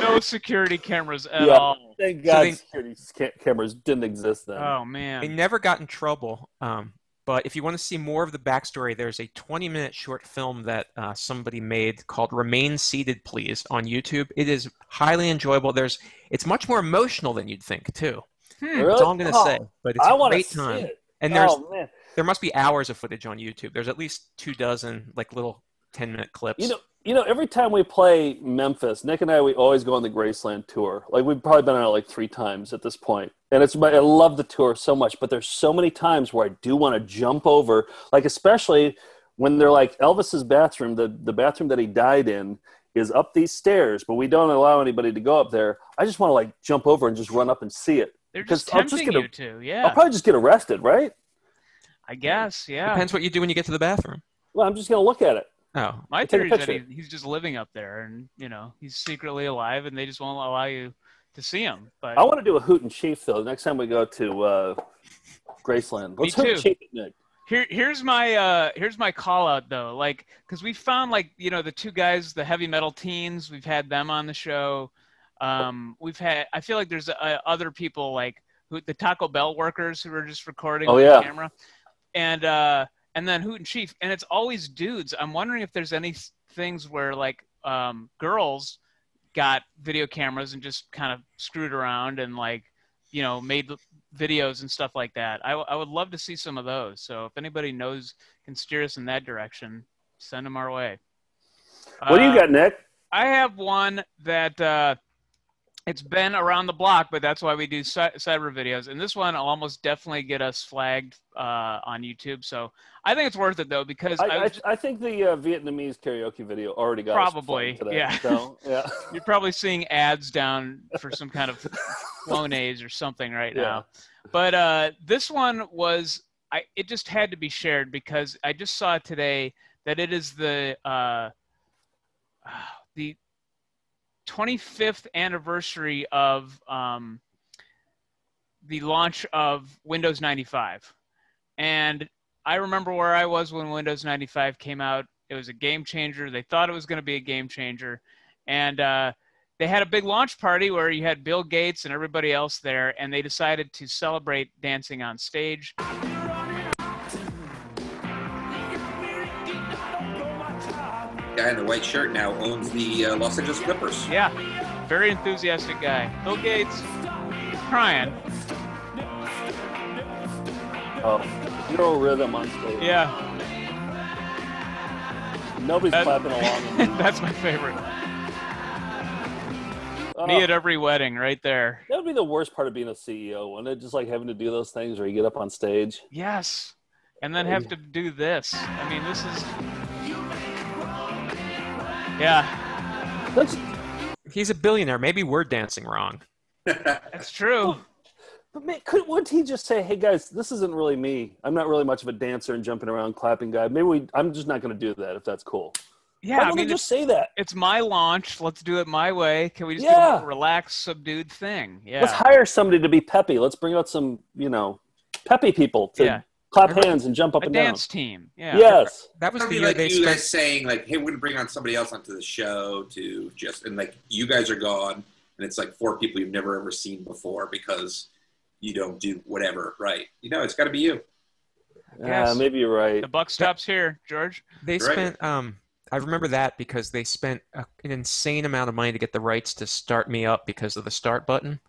S3: No security cameras at
S2: yeah.
S3: all.
S2: Thank
S8: So
S2: God
S8: they-
S2: security ca- cameras didn't exist then.
S3: Oh man.
S8: They never got in trouble. Um, but if you want to see more of the backstory, there's a 20 minute short film that uh, somebody made called Remain Seated Please on YouTube. It is highly enjoyable. There's It's much more emotional than you'd think, too.
S3: Hmm.
S8: That's all I'm going to
S2: Oh,
S8: say. But it's
S2: I
S8: a
S2: wanna
S8: great time.
S2: it.
S8: And there's
S2: Oh,
S8: there must be hours of footage on YouTube. There's at least two dozen like little 10 minute clips.
S2: You know, you know, every time we play Memphis, Nick and I, we always go on the Graceland tour. Like we've probably been on it like three times at this point, and it's. I love the tour so much, but there's so many times where I do want to jump over, like especially when they're like Elvis's bathroom, the the bathroom that he died in is up these stairs, but we don't allow anybody to go up there. I just want to like jump over and just run up and see it.
S3: They're
S2: Because
S3: just
S2: I'll
S3: tempting
S2: get a-
S3: you to. Yeah.
S2: I'll probably just get arrested, right?
S3: I guess. Yeah.
S8: Depends what you do when you get to the bathroom.
S2: Well, I'm just gonna look at it.
S8: Oh.
S3: My theory is that he, he's just living up there, and you know he's secretly alive, and they just won't allow you to see him. But
S2: I want to do a hoot and chief though. Next time we go to uh, Graceland, let's hoot and chief it, Nick.
S3: Here, here's my uh, here's my call out though, like because we found like you know the two guys, the heavy metal teens, we've had them on the show. Um, we've had I feel like there's uh, other people like who the Taco Bell workers who are just recording
S2: Oh,
S3: with
S2: yeah.
S3: the camera, and uh, and then Hoot and Chief, and it's always dudes. I'm wondering if there's any things where like um, girls got video cameras and just kind of screwed around and like you know made videos and stuff like that. I, I would love to see some of those. So if anybody knows can steer us in that direction, send them our way.
S2: What do you
S3: Uh,
S2: got, Nick?
S3: I have one that uh, it's been around the block, but that's why we do cy- cyber videos. And this one will almost definitely get us flagged uh, on YouTube. So I think it's worth it though because
S2: I,
S3: I, was
S2: I think the uh, Vietnamese karaoke video already got
S3: Probably,
S2: today.
S3: yeah.
S2: So, yeah.
S3: You're probably seeing ads down for some kind of Flonase or something right
S2: Yeah.
S3: now. But uh, this one was, I, it just had to be shared because I just saw today that it is the uh, the 25th anniversary of um, the launch of Windows 95. And I remember where I was when Windows 95 came out. It was a game changer. They thought it was going to be a game changer. And uh, they had a big launch party where you had Bill Gates and everybody else there, and they decided to celebrate dancing on stage.
S4: Guy in the white shirt now owns the uh, Los Angeles Clippers.
S3: Yeah, very enthusiastic guy. Bill Gates crying.
S2: Oh, zero rhythm on stage.
S3: Yeah,
S2: Nobody's
S3: That-
S2: clapping along.
S3: that's my favorite.
S2: Oh,
S3: Me at every wedding, right there.
S2: that would be the worst part of being a CEO, wouldn't it? Just like having to do those things where you get up on stage.
S3: Yes, and then have to do this. I mean, this is. Yeah,
S2: That's
S8: He's a billionaire. Maybe we're dancing wrong.
S3: that's true.
S2: But man, could wouldn't he just say, "Hey guys, this isn't really me. I'm not really much of a dancer and jumping around, clapping guy. Maybe we, I'm just not going to do that if that's cool."
S3: Yeah,
S2: Why
S3: I
S2: don't
S3: mean,
S2: just say that?
S3: it's my launch. Let's do it my way. Can we just
S2: Yeah.
S3: do a relaxed, subdued thing? Yeah.
S2: Let's hire somebody to be peppy. Let's bring out some, you know, peppy people to
S3: Yeah.
S2: Clap hands and jump up
S3: a
S2: and
S3: dance
S2: down.
S3: team. Yeah.
S2: Yes.
S8: That was
S4: It'd
S8: the
S4: be like
S8: they
S4: you
S8: spent.
S4: guys saying like, "Hey, we're gonna bring on somebody else onto the show to just," and like you guys are gone, and it's like four people you've never ever seen before because you don't do whatever right. You know, it's got to be you.
S2: Yeah, maybe you're right.
S3: The buck stops here, George.
S8: They
S4: Right.
S8: spent um I remember that because they spent a, an insane amount of money to get the rights to start me up because of the start button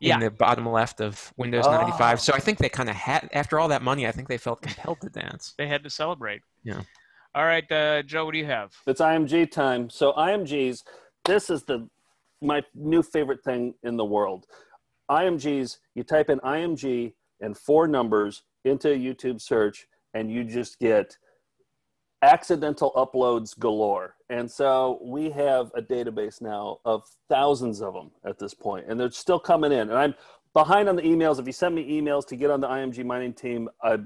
S3: Yeah.
S8: in the bottom left of Windows
S3: Oh.
S8: 95. So I think they kind of had after all that money, I think they felt compelled to dance.
S3: They had to celebrate.
S8: Yeah.
S3: All right, uh, Joe, what do you have?
S2: It's IMG time. So IMGs, this is the my new favorite thing in the world. IMGs, you type in IMG and four numbers into a YouTube search, and you just get accidental uploads galore. And so we have a database now of thousands of them at this point, and they're still coming in. And I'm behind on the emails. If you send me emails to get on the IMG mining team, I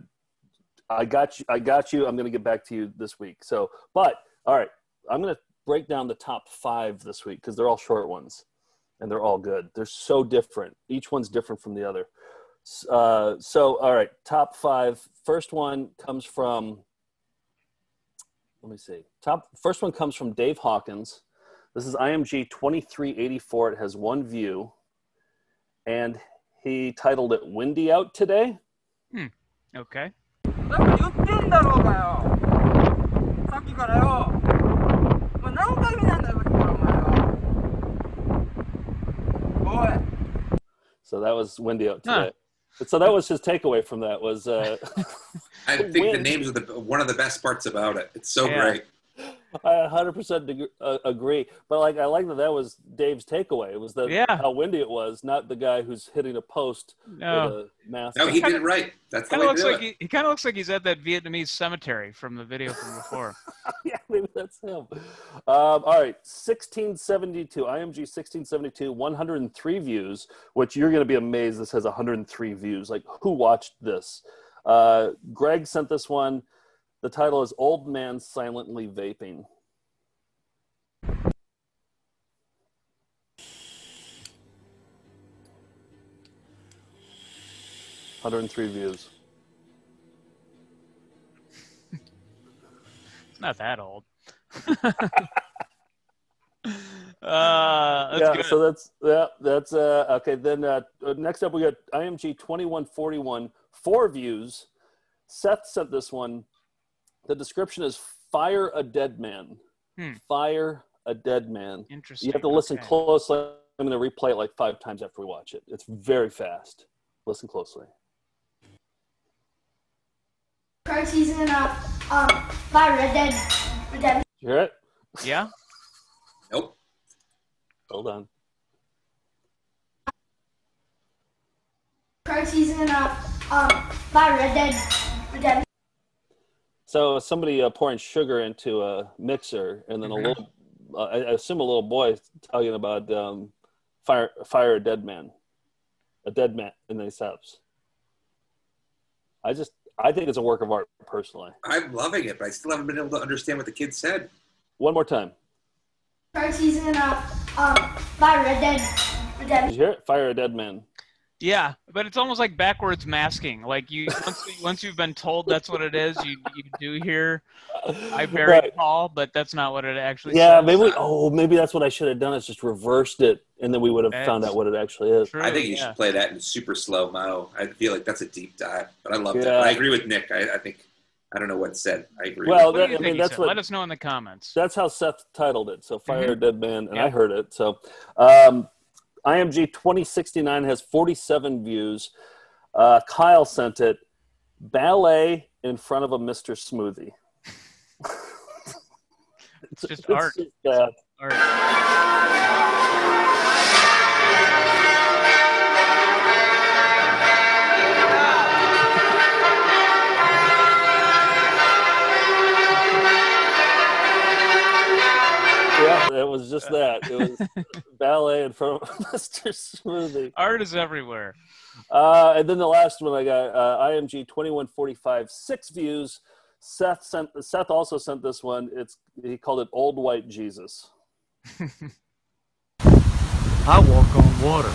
S2: I got you. I got you. I'm going to get back to you this week. So, but all right, I'm going to break down the top five this week because they're all short ones, and they're all good. They're so different. Each one's different from the other. Uh, so, all right, top five. First one comes from Let me see. Top first one comes from Dave Hawkins. This is IMG 2384. It has one view, and he titled it "Windy Out Today."
S3: Hmm. Okay.
S21: なんか言ってんだろうがよさっきからよお前何回目なんだよこれお前よおい
S2: So that was windy out
S4: Huh.
S2: today. So that was his takeaway from that was uh,
S4: I think the names are the one of the best parts about it. It's so
S2: Yeah.
S4: great.
S2: I 100% deg- uh, agree. But like I like that that was Dave's takeaway. It was that
S3: Yeah.
S2: how windy it was, not the guy who's hitting a post
S3: No.
S2: with a mask.
S4: No, he did it right. That's
S3: Kind
S4: way
S3: of
S4: to
S3: looks like
S4: it.
S3: he, he kind of looks like he's at that Vietnamese cemetery from the video from before.
S2: yeah, maybe that's him. Um, all right, 1672, IMG 1672, 103 views, which you're going to be amazed this has 103 views. Like, who watched this? Uh, Greg sent this one. The title is Old Man Silently Vaping. Hundred and three views.
S3: It's not that old. uh, that's
S2: yeah,
S3: good.
S2: so that's yeah, that's uh okay. Then uh, next up we got IMG twenty one forty one four views. Seth sent this one. The description is "Fire a dead man."
S3: Hmm.
S2: Fire a dead man.
S3: Interesting.
S2: You have to listen
S3: Okay.
S2: closely. I'm going to replay it like five times after we watch it. It's very fast. Listen closely.
S22: Current season of um, by Red Dead Redemption.
S2: You hear it?
S3: Yeah.
S4: Nope.
S2: Hold on.
S22: Current season of um, by Red Dead Redemption.
S2: So somebody uh, pouring sugar into a mixer, and then a little, uh, I I assume a little boy talking about um, fire, fire a dead man, a dead man, and then he stops. I just, I think it's a work of art personally.
S4: I'm loving it, but I still haven't been able to understand what the kid said.
S2: One more time.
S22: Current season of um, by Red Dead
S2: Did you hear it? Fire a dead man.
S3: Yeah, but it's almost like backwards masking. Like you, once, once you've been told that's what it is, you you do hear "I buried
S2: Right.
S3: Paul," but that's not what it actually.
S2: Yeah,
S3: says.
S2: maybe. We, oh, maybe that's what I should have done. Is just reversed it, and then we would have found out what it actually is.
S4: I think you should play that in super slow mo. I feel like that's a deep dive, but I love it.
S2: Yeah.
S4: But I agree with Nick. I, I think I don't know what it said. I agree.
S2: Well,
S4: with
S2: that. I mean, that's what.
S3: Let us know in the comments.
S2: That's how Seth titled it. So Fire a
S3: Mhm.
S2: Dead Man, and I heard it. So um, IMG 2069 has 47 views. Uh, Kyle sent it. Ballet in front of a Mr. Smoothie.
S3: It's just art.
S2: just that.
S3: Art.
S2: It was just that. It was ballet in front of Mr. Smoothie.
S3: Art is everywhere.
S2: Uh, and then the last one I got uh, IMG 2145, six views. Seth sent. Seth also sent this one. It's he called it Old White Jesus.
S13: I walk on water.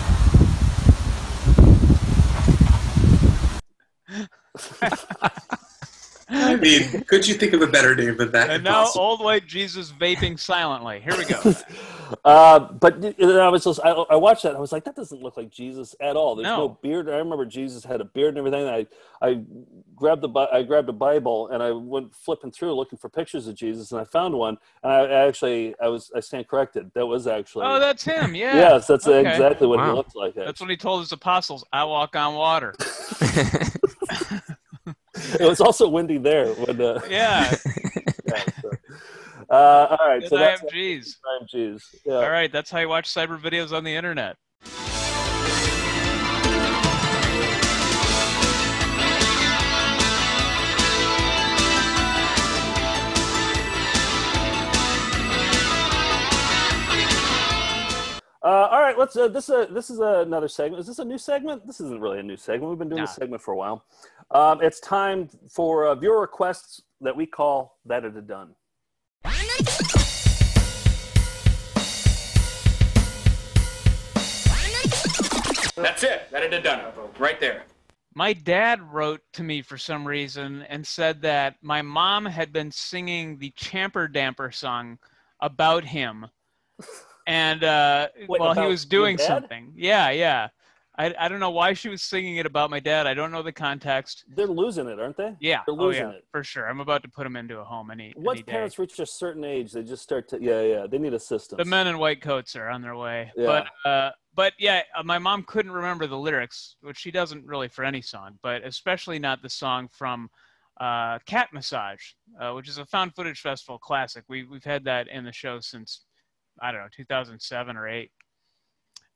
S4: I mean, could you think of a better name than that?
S3: And now, old white Jesus vaping silently. Here we go.
S2: Uh, but I was just, I, I watched that. I was like, that doesn't look like Jesus at all. There's no,
S3: No.
S2: beard. I remember Jesus had a beard and everything. I, I grabbed the, I grabbed a Bible and I went flipping through looking for pictures of Jesus and I found one. And I, I actually, I was, I stand corrected. That was actually.
S3: Oh, that's him. Yeah.
S2: Yes, that's
S3: Okay.
S2: exactly what he
S8: Wow.
S2: looks like.
S3: That's when he told his apostles, "I walk on water."
S2: it was also windy there when. Uh,
S3: Yeah.
S2: yeah, so. Uh, all right,
S3: Good
S2: so that's
S3: IMGs.
S2: IMGs. Yeah.
S3: All right, that's how you watch cyber videos on the internet.
S2: Uh, all right, let's. Uh, this uh, this is another segment. Is this a new segment? This isn't really a new segment. We've been doing this segment for a while. Um, it's time for uh, viewer requests that we call that it done.
S19: That's it. That it done. Right there.
S3: My dad wrote to me for some reason and said that my mom had been singing the Champer Damper song about him, and uh,
S2: Wait,
S3: while he was doing something. Yeah, yeah. I, I don't know why she was singing it about my dad. I don't know the context.
S2: They're losing it, aren't they?
S3: Yeah,
S2: They're
S3: oh
S2: losing
S3: yeah,
S2: it.
S3: for sure. I'm about to put them into a home any,
S2: Once
S3: any day.
S2: parents reach a certain age, they just start to. Yeah, yeah. They need assistance.
S3: The men in white coats are on their way.
S2: Yeah.
S3: But uh, but yeah, uh, my mom couldn't remember the lyrics, which she doesn't really for any song, but especially not the song from uh, Cat Massage, uh, which is a found footage festival classic. We we've had that in the show since I don't know 2007 or eight.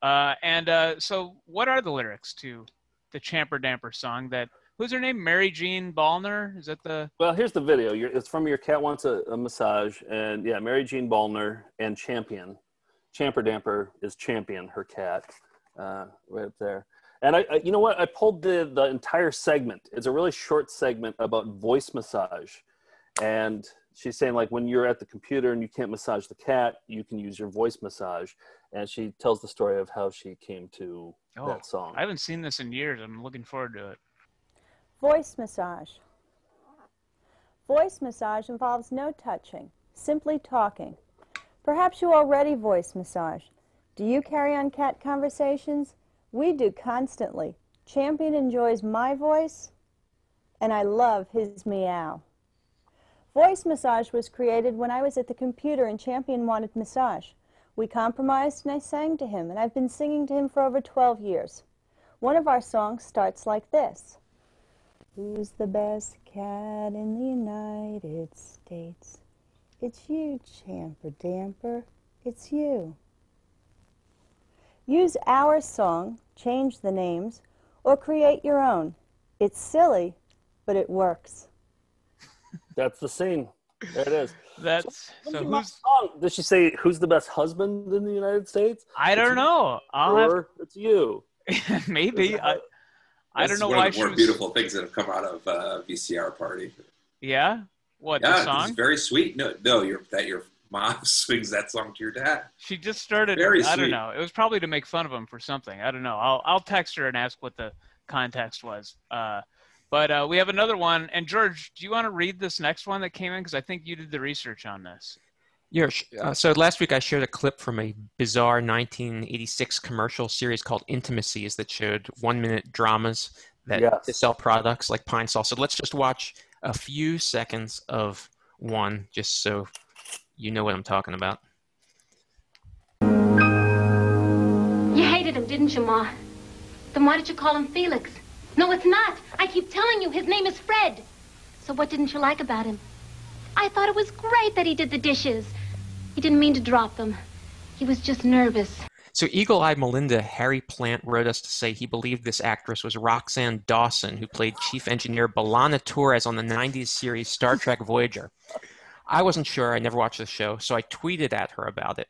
S3: Uh, and uh, so, what are the lyrics to the Champer Damper song? That who's her name? Maryjean Ballner? Is that the?
S2: Well, here's the video. You're, it's from your cat wants a, a massage, and yeah, Maryjean Ballner and Champion. Champer Damper is Champion, her cat, uh, right up there. And I, I, you know what? I pulled the the entire segment. It's a really short segment about voice massage, and she's saying like when you're at the computer and you can't massage the cat, you can use your voice massage. And she tells the story of how she came to
S3: Oh,
S2: that song.
S3: I haven't seen this in years. I'm looking forward to it.
S23: Voice massage. Voice massage involves no touching, simply talking. Perhaps you already voice massage. Do you carry on cat conversations? We do constantly. Champion enjoys my voice, and I love his meow. Voice massage was created when I was at the computer and Champion wanted massage. We compromised and I sang to him, and I've been singing to him for over 12 years. One of our songs starts like this Who's the best cat in the United States? It's you, Champer Damper. It's you. Use our song, change the names, or create your own. It's silly, but it works.
S2: That's the scene. There it is.
S3: That's
S2: When's
S3: so who's
S2: song? Does she say who's the best husband in the United States?
S3: I don't
S2: It's
S3: know. I'll have
S2: it's you.
S3: maybe I I don't
S4: is
S3: know
S4: one
S3: why
S4: of the
S3: she
S4: more
S3: was
S4: beautiful things that have come out of uh, VCR party.
S3: Yeah. What
S4: yeah,
S3: the
S4: it's
S3: song?
S4: very sweet. No, no, your that your mom swings that song to your dad.
S3: She just started
S4: Very
S3: I don't know. It was probably to make fun of him for something. I don't know. I'll I'll text her and ask what the context was. Uh but uh, we have another one. And George, do you want to read this next one that came in? Because I think you did the research on this.
S8: Yeah. Uh, so last week I shared a clip from a bizarre 1986 commercial series called Intimacies that showed one-minute dramas that
S2: Yes.
S8: to sell products like Pine Sol. So let's just watch a few seconds of one, just so you know what I'm talking about.
S24: You hated him, didn't you, Ma? Then why did you call him Felix? No, it's not. I keep telling you, his name is Fred. So what didn't you like about him? I thought it was great that he did the dishes. He didn't mean to drop them. He was just nervous.
S8: So Eagle Eye Melinda Harry Plant wrote us to say he believed this actress was Roxann Dawson, who played Chief Engineer B'Elanna Torres on the 90s series Star Trek Voyager. I wasn't sure. I never watched the show, so I tweeted at her about it,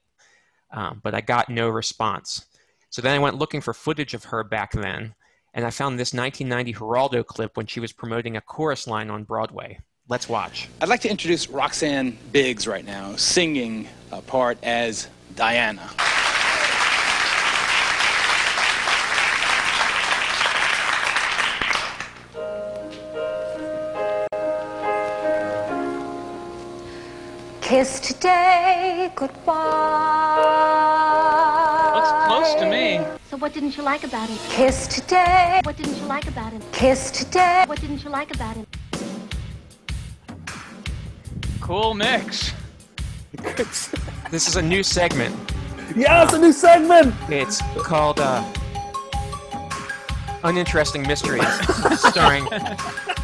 S8: um, but I got no response. So then I went looking for footage of her back then, and I found this 1990 Geraldo clip when she was promoting a chorus line on Broadway. Let's watch.
S25: I'd like to introduce Roxann Biggs right now, singing a part as Diana.
S26: Kiss today goodbye.
S3: Looks close to me.
S24: So what didn't you like about him?
S26: Kiss today.
S24: What didn't you like about him?
S26: Kiss today.
S24: What didn't you like about him?
S3: Cool mix.
S8: This is a new segment.
S2: Yeah, it's a new segment.
S8: It's called uh, Uninteresting Mysteries, starring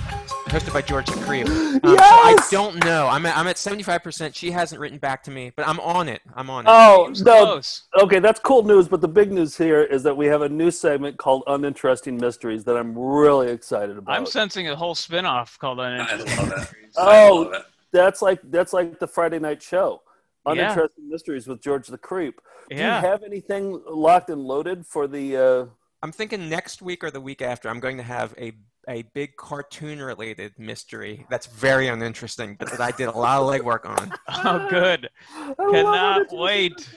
S8: hosted by George the Creep. Um, so I don't know. I'm at, I'm at 75%. She hasn't written back to me, but I'm on it. I'm on it.
S2: Oh no!
S3: close.
S2: Okay, that's cool news. But the big news here is that we have a new segment called "Uninteresting Mysteries" that I'm really excited about.
S3: I'm sensing a whole spin-off called Uninteresting.
S4: I love that.
S2: oh, that's like that's like the Friday night show,
S3: Yeah.
S2: "Uninteresting Mysteries" with George the Creep. Do
S3: Yeah.
S2: you have anything locked and loaded for the? Uh...
S8: I'm thinking next week or the week after, I'm going to have a a big cartoon related mystery that's very uninteresting, but that I did a lot of legwork on.
S3: Oh, good.
S2: love
S3: Cannot wait.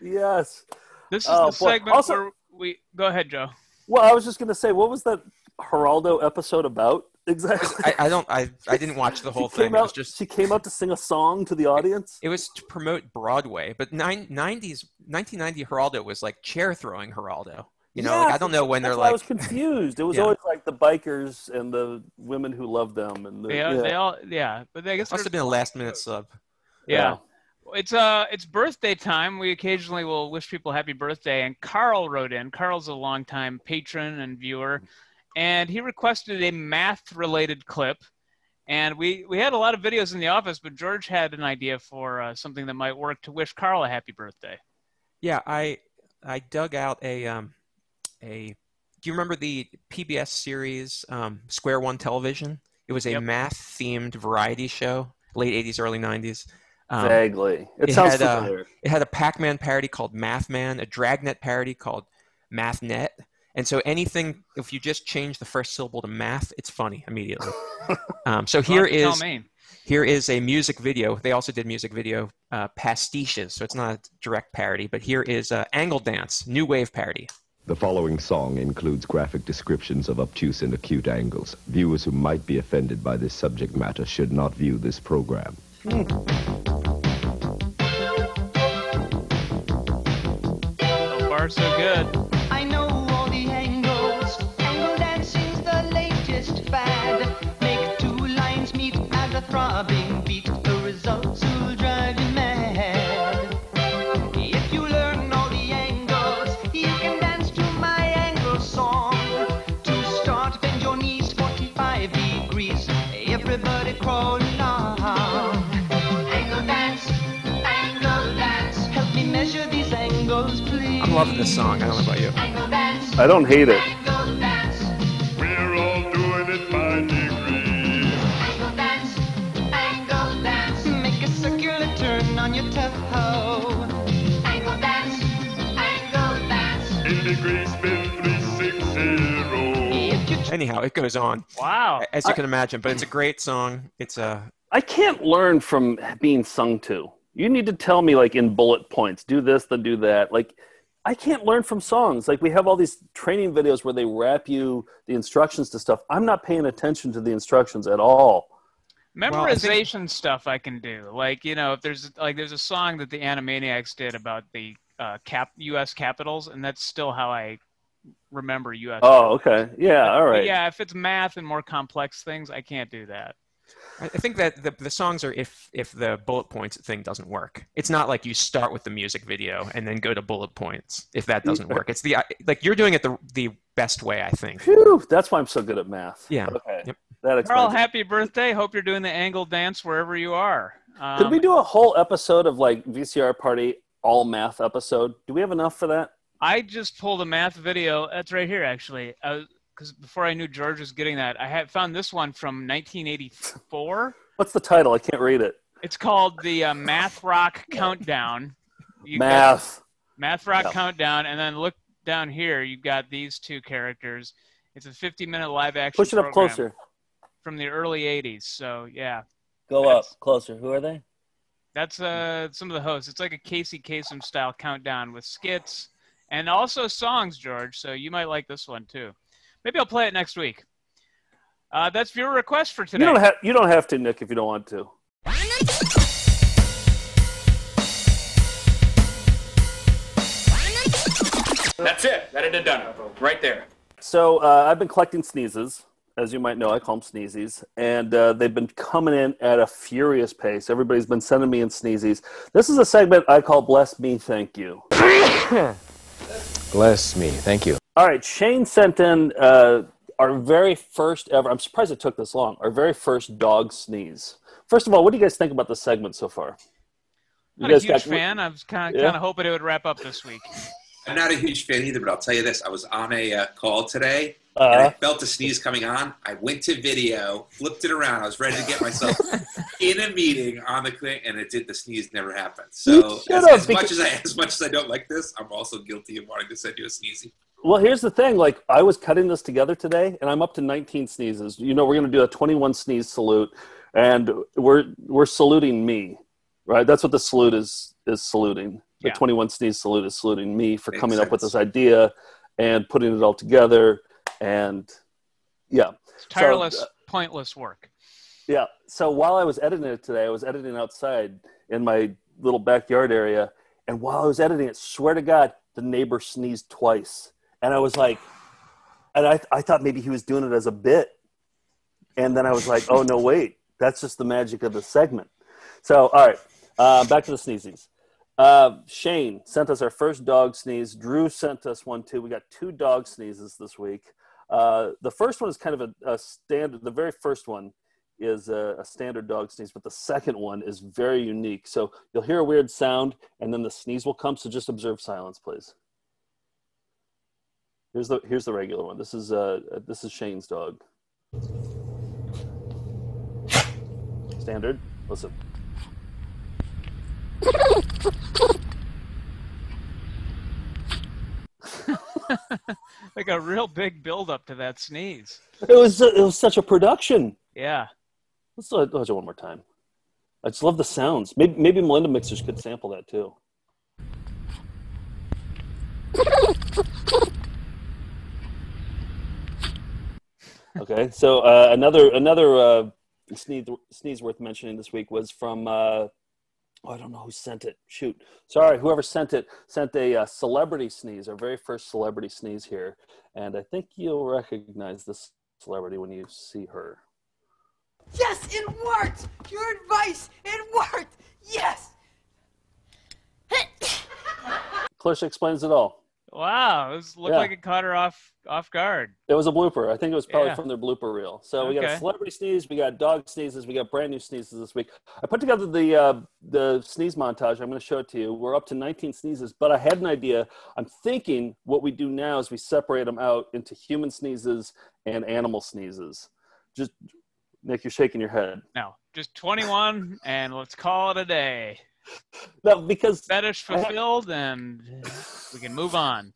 S2: Yes.
S3: This is
S2: Oh,
S3: the
S2: boy.
S3: segment
S2: Also-
S3: where we go ahead, Joe.
S2: Well, I was just going to say, what was that Geraldo episode about exactly?
S8: I, I don't. I, I didn't watch the whole
S2: she
S8: thing.
S2: Came
S8: It was just
S2: she came out to sing a song to the audience.
S8: it was to promote Broadway, but nine, 90s 1990 Geraldo was like chair throwing Geraldo. You know, like, I don't know when they're like
S2: I was confused. It was
S8: Yeah.
S2: always like the bikers and the women who love them, and the,
S3: Yeah,
S2: yeah.
S3: they all yeah, but I guess it
S8: must have been a last minute sub.
S3: Yeah. It's uh it's birthday time. We occasionally will wish people happy birthday and Carl wrote in. Carl's a longtime patron and viewer and he requested a math related clip. And we we had a lot of videos in the office, but George had an idea for uh, something that might work to wish Carl a happy birthday.
S8: Yeah, I I dug out a um a. Do you remember the PBS series um, Square One Television? It was a
S3: Yep.
S8: math themed variety show, late '80s, early '90s. Um,
S2: Vaguely. It sounds
S8: had, uh,
S2: familiar.
S8: it had a Pac-Man parody called Mathman, a Dragnet parody called Mathnet, and so anything if you just change the first syllable to math, it's funny immediately. um, so
S3: You'll
S8: here
S3: have to tell
S8: is
S3: me.
S8: here is a music video. They also did music video uh, pastiches, so it's not a direct parody. But here is uh, Angle Dance, new wave parody.
S27: The following song includes graphic descriptions of obtuse and acute angles. Viewers who might be offended by this subject matter should not view this program.
S3: So far so good.
S14: I know
S8: loving this song. I don't know about you.
S2: I don't hate it.
S14: Angle dance.
S15: We're all doing it by degree.
S14: Angle dance, angle dance. Make a circular turn on your toe. Angle dance, angle dance.
S15: In degree spin 360.
S8: Anyhow, it goes on.
S3: Wow.
S8: As you can imagine, but it's a great song. It's a
S2: I can't learn from being sung to. You need to tell me like in bullet points, do this, then do that. Like I can't learn from songs. Like we have all these training videos where they wrap you the instructions to stuff. I'm not paying attention to the instructions at all.
S3: Memorization stuff I can do. Like, you know, if there's like there's a song that the Animaniacs did about the uh, cap U.S. capitals, and that's still how I remember U.S.
S2: Oh, okay. Yeah, all right.
S3: But yeah, if it's math and more complex things, I can't do that.
S8: I I think that the, the songs are if if the bullet points thing doesn't work. It's not like you start with the music video and then go to bullet points if that doesn't work. It's the like you're doing it the the best way, I think.
S2: Phew, that's why I'm so good at math.
S8: Yeah.
S2: Okay.
S8: Yep.
S2: That
S3: Carl,
S2: it.
S3: happy birthday! Hope you're doing the angle dance wherever you are. Um,
S2: Could we do a whole episode of like VCR party all math episode? Do we have enough for that?
S3: I just pulled a math video. That's right here, actually. Because before I knew George was getting that, I had found this one from 1984.
S2: What's the title? I can't read it.
S3: It's called the uh, Math Rock Countdown. You got-
S2: Math.
S3: Math Rock
S2: Yeah.
S3: Countdown, and then look down here. You've got these two characters. It's a 50-minute live action.
S2: Push it up closer.
S3: From the early 80s. So yeah,
S2: Go up closer. Who are they?
S3: that's uh, some of the hosts. It's like a Casey Kasem style countdown with skits and also songs, George. So you might like this one too. Maybe I'll play it next week. Uh, that's viewer request for today.
S2: You don't, have, you don't have to, Nick, if you don't want to.
S25: That's it. That it had done. Right there.
S2: So uh, I've been collecting sneezes. As you might know, I call them sneezies, And uh, they've been coming in at a furious pace. Everybody's been sending me in sneezies. This is a segment I call Bless Me, Thank You.
S28: Bless me, thank you.
S2: All right, Shane sent in uh, our very first ever. I'm surprised it took this long. Our very first dog sneeze. First of all, what do you guys think about the segment so far? You
S3: Not a huge
S2: got-
S3: fan. I was kind of
S2: Yeah?
S3: kind of hoping it would wrap up this week.
S4: I'm not a huge fan either, but I'll tell you this: I was on a uh, call today, and
S2: Uh-huh.
S4: I felt a sneeze coming on. I went to video, flipped it around. I was ready to get myself in a meeting on the thing, and it did. The sneeze never happened. So, as,
S2: up,
S4: as much as I as much as I don't like this, I'm also guilty of wanting to send you a sneezy.
S2: Well, here's the thing. Like, I was cutting this together today, and I'm up to 19 sneezes. You know, we're going to do a 21 sneeze salute, and we're we're saluting me, right? That's what the salute is is saluting. The
S3: Yeah.
S2: 21 sneeze salute is saluting me for
S4: Makes
S2: coming up with this idea and putting it all together. And yeah,
S3: It's tireless,
S2: So, uh,
S3: pointless work.
S2: yeah. So while I was editing it today, I was editing outside in my little backyard area. And while I was editing it, swear to God, the neighbor sneezed twice. And I was like, and I, I thought maybe he was doing it as a bit. And then I was like, oh, no, wait. That's just the magic of the segment. So, all right, uh, back to the sneezes. Uh, Shane sent us our first dog sneeze. Drew sent us one too. We got two dog sneezes this week. Uh, the first one is kind of a, a standard. The very first one is a, a standard dog sneeze, but the second one is very unique. So you'll hear a weird sound, and then the sneeze will come. So just observe silence, please. Here's the here's the regular one. This is uh this is Shane's dog. Standard. Listen.
S3: like a real big build up to that sneeze.
S2: It was it was such a production.
S3: Yeah.
S2: Let's do it let's do it one more time. I just love the sounds. Maybe maybe Melinda Mixers could sample that too. Okay, so uh, another another uh, sneeze sneeze worth mentioning this week was from uh, oh, I don't know who sent it. Shoot, sorry, whoever sent it sent a uh, celebrity sneeze, our very first celebrity sneeze here, and I think you'll recognize this celebrity when you see her.
S21: Yes, it worked! Your advice, it worked! Yes!
S2: Clarissa explains it all.
S3: Wow, this looked
S2: Yeah.
S3: like it caught her off off guard.
S2: It was a blooper. I think it was probably
S3: Yeah.
S2: from their blooper reel. So we got a celebrity sneeze, we got dog sneezes, we got brand new sneezes this week. I put together the uh, the sneeze montage. I'm going to show it to you. We're up to 19 sneezes, but I had an idea. I'm thinking what we do now is we separate them out into human sneezes and animal sneezes. Just Nick, you're shaking your head.
S3: No, just 21, and let's call it a day.
S2: No, because
S3: fetish fulfilled, and we can move on.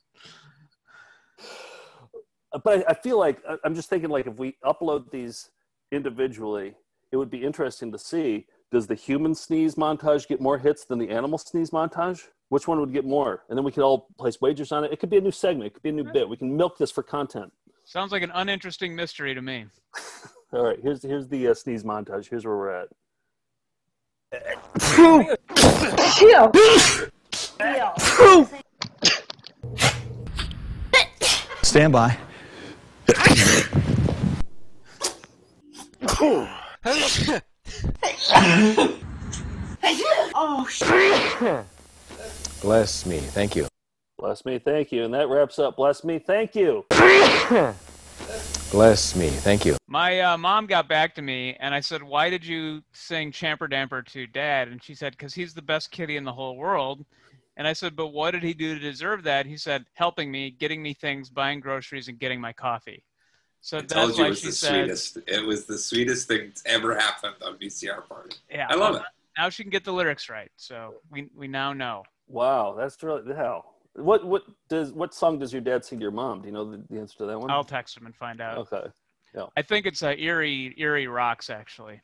S2: but I, I feel like I'm just thinking like if we upload these individually, it would be interesting to see does the human sneeze montage get more hits than the animal sneeze montage? Which one would get more? And then we could all place wagers on it. It could be a new segment. It could be a new bit. We can milk this for content.
S3: Sounds like an uninteresting mystery to me.
S2: All right, here's here's the uh, sneeze montage. Here's where we're at.
S21: Chill.
S29: Stand by.
S21: oh, shit.
S28: Bless me. Thank you.
S2: Bless me, thank you, and that wraps up. Bless me, thank you.
S28: Bless me. Thank you.
S3: My uh, mom got back to me, and I said, "Why did you sing Champer Damper to Dad?" And she said, "Because he's the best kitty in the whole world." And I said, "But what did he do to deserve that?" He said, "Helping me, getting me things, buying groceries, and getting my coffee." So
S4: I
S3: that's
S4: told you
S3: why
S4: it was
S3: she
S4: the
S3: said,
S4: sweetest. It was the sweetest thing that's ever happened on VCR party.
S3: "Yeah,
S4: I love
S3: well,
S4: it.
S3: Now she can get the lyrics right, so we we now know."
S2: Wow, that's really the hell. What what does what song does your dad sing to your mom? Do you know the, the answer to that one?
S3: I'll text him and find out.
S2: Okay. Yeah.
S3: I think it's uh, Eerie Eerie Rocks actually.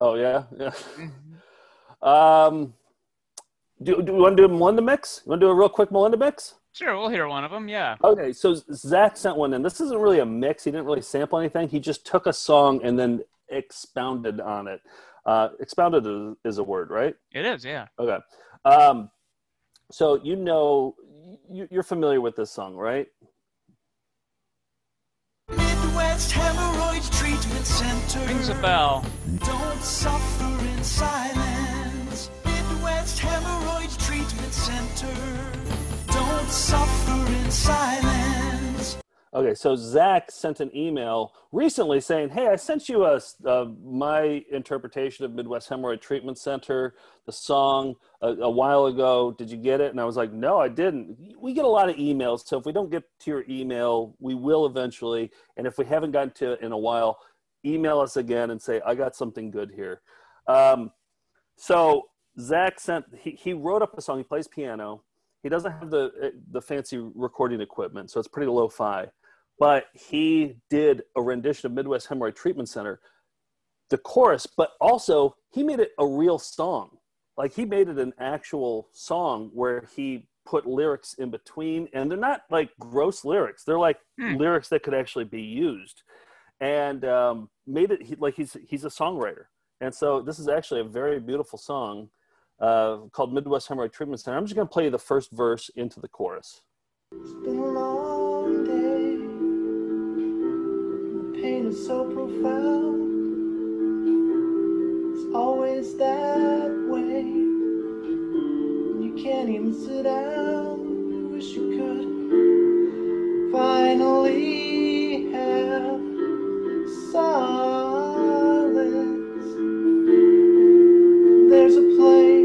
S2: Oh yeah, yeah. um, do do we want to do a Melinda mix? You want to do a real quick Melinda mix?
S3: Sure, we'll hear one of them. Yeah.
S2: Okay, so Zach sent one in. This isn't really a mix. He didn't really sample anything. He just took a song and then expounded on it. Uh, expounded is, is a word, right?
S3: It is, yeah.
S2: Okay. Um, so you know, you, you're familiar with this song, right?
S14: Midwest Hemorrhoid Treatment Center.
S3: Rings a bell.
S14: Don't suffer in silence. Midwest Hemorrhoid Treatment Center. Don't suffer in silence.
S2: Okay, so Zach sent an email recently saying, "Hey, I sent you a uh, my interpretation of Midwest Hemorrhoid Treatment Center, the song a, a while ago. Did you get it?" And I was like, "No, I didn't." We get a lot of emails, so if we don't get to your email, we will eventually. And if we haven't gotten to it in a while, email us again and say, "I got something good here." Um, so Zach sent he, he wrote up a song. He plays piano. He doesn't have the the fancy recording equipment, so it's pretty lo-fi but he did a rendition of Midwest Hemorrhoid Treatment Center, the chorus, but also he made it a real song. Like he made it an actual song where he put lyrics in between, and they're not like gross lyrics. They're like lyrics that could actually be used, and um, made it he, like he's he's a songwriter. And so this is actually a very beautiful song uh, called Midwest Hemorrhoid Treatment Center. I'm just going to play you the first verse into the chorus.
S14: Is so profound. It's always that way. You can't even sit down. You wish you could finally have silence. There's a place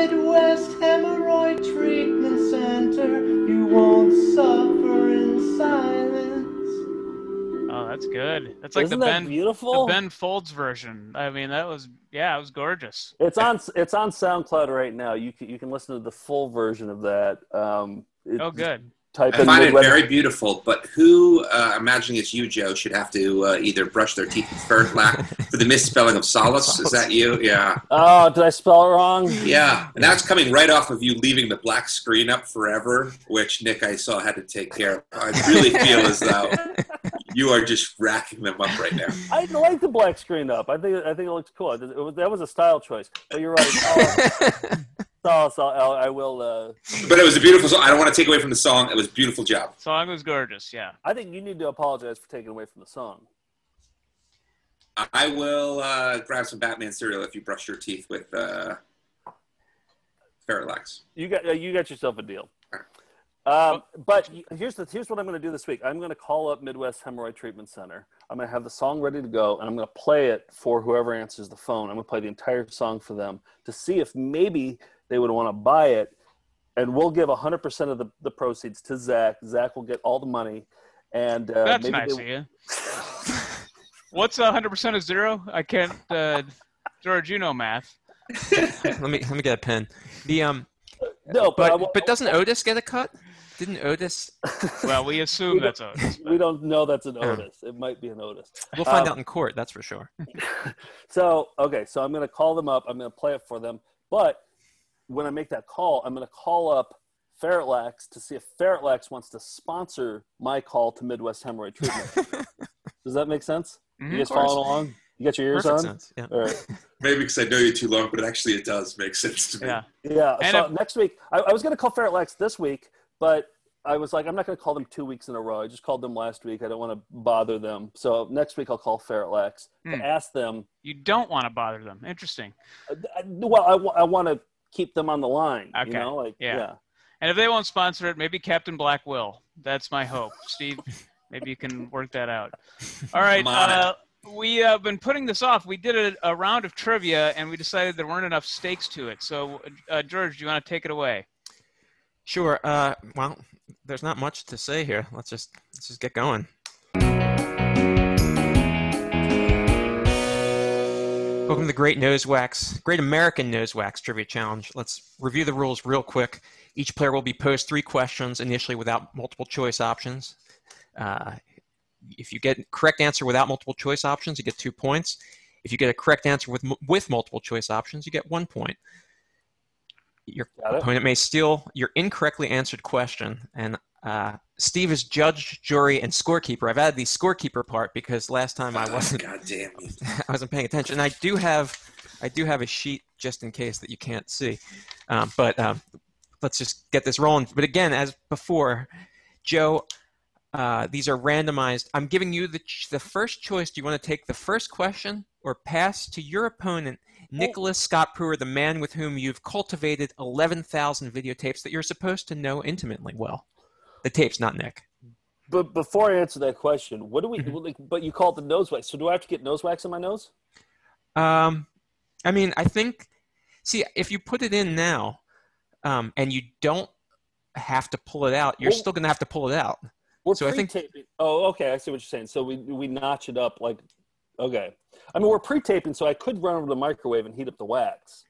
S14: Midwest Hemorrhoid Treatment Center, you won't suffer in silence.
S3: Oh, that's good. That's like
S2: Isn't
S3: the
S2: that
S3: Ben
S2: beautiful?
S3: the Ben Folds version. I mean, that was yeah, it was gorgeous.
S2: It's on it's on SoundCloud right now. You can you can listen to the full version of that. Um, it-
S3: Oh, good.
S2: Type
S4: I
S2: in
S4: find it
S2: Midwest-
S4: very beautiful, but who, uh, imagining it's you, Joe, should have to uh, either brush their teeth with ferret for the misspelling of solace? Is that you? Yeah.
S2: Oh, did I spell it wrong?
S4: Yeah, and that's coming right off of you leaving the black screen up forever, which Nick I saw had to take care of. I really feel as though you are just racking them up right now.
S2: I like the black screen up. I think I think it looks cool. It was, that was a style choice. But you're right. Oh, so I'll, I will. Uh,
S4: But it was a beautiful song. I don't want to take away from the song. It was a beautiful job.
S3: Song was gorgeous. Yeah.
S2: I think you need to apologize for taking away from the song.
S4: I will uh, grab some Batman cereal if you brush your teeth with uh, Ferretlax.
S2: You got uh, you got yourself a deal. Um, but here's the here's what I'm going to do this week. I'm going to call up Midwest Hemorrhoid Treatment Center. I'm going to have the song ready to go, and I'm going to play it for whoever answers the phone. I'm going to play the entire song for them to see if maybe they would want to buy it, and we'll give 100% of the, the proceeds to Zach. Zach will get all the money, and uh,
S3: That's
S2: maybe
S3: nice
S2: they-
S3: of you. What's hundred percent of zero? I can't. Uh, George, you know math.
S8: let me let me get a pen. The um.
S2: No, but
S8: but
S2: wa-
S8: but doesn't Otis get a cut? Didn't Otis?
S3: Well, we assume
S2: We
S3: that's
S2: don't-
S3: Otis.
S2: We don't know that's an
S8: Oh.
S2: Otis. It might be an Otis.
S8: We'll find
S2: Um,
S8: out in court. That's for sure.
S2: So okay, so I'm going to call them up. I'm going to play it for them. But when I make that call, I'm going to call up Ferretlax to see if Ferretlax wants to sponsor my call to Midwest Hemorrhoid Treatment. Does that make sense?
S4: Mhm,
S2: you guys following along? You got your ears
S4: Perfect
S2: on?
S4: sense, yeah.
S2: All right.
S4: Maybe because I know you too long, but actually it does make sense to me.
S3: Yeah.
S2: Yeah.
S3: And
S2: so
S3: if-
S2: next week, I, I was going to call Ferretlax this week, but I was like, I'm not going to call them two weeks in a row. I just called them last week. I don't want to bother them. So next week I'll call Ferretlax
S3: Hmm.
S2: to ask them.
S3: You don't want to bother them. Interesting.
S2: Well, I, wa- I want to keep them on the line.
S3: Okay.
S2: You know, like
S3: yeah.
S2: yeah.
S3: And if they won't sponsor it, maybe Captain Black will. That's my hope. Steve, maybe you can work that out. All right.
S4: I'm on it.
S3: Uh, we have been putting this off. We did a, a round of trivia, and we decided there weren't enough stakes to it. So, uh, George, do you want to take it away?
S8: Sure. Uh, well, there's not much to say here. Let's just let's just get going. Welcome to the Great Nose Wax, Great American Nose Wax Trivia Challenge. Let's review the rules real quick. Each player will be posed three questions initially without multiple choice options. Uh, if you get a correct answer without multiple choice options, you get two points. If you get a correct answer with with multiple choice options, you get one point. Your opponent may steal your incorrectly answered question, and Uh, Steve is judge, jury, and scorekeeper. I've added the scorekeeper part because last time I
S4: Oh,
S8: wasn't
S4: God damn you.
S8: I wasn't paying attention. And I do have I do have a sheet just in case that you can't see. Um, but um, let's just get this rolling. But again, as before, Joe, uh, these are randomized. I'm giving you the ch- the first choice. Do you want to take the first question or pass to your opponent, Nicholas Scott Prueher, the man with whom you've cultivated 11,000 videotapes that you're supposed to know intimately well? The tapes, not Nick.
S2: But before I answer that question, what do we?
S8: Mm-hmm.
S2: like, But you call it the nose wax. So do I have to get nose wax in my nose?
S8: Um, I mean, I think. See, if you put it in now, um, and you don't have to pull it out, you're
S2: Well-
S8: still going to have to pull it out.
S2: We're
S8: So I think-
S2: pre-taping. Oh, okay. I see what you're saying. So we we notch it up like, okay. I mean, we're pre-taping, so I could run over to the microwave and heat up the wax.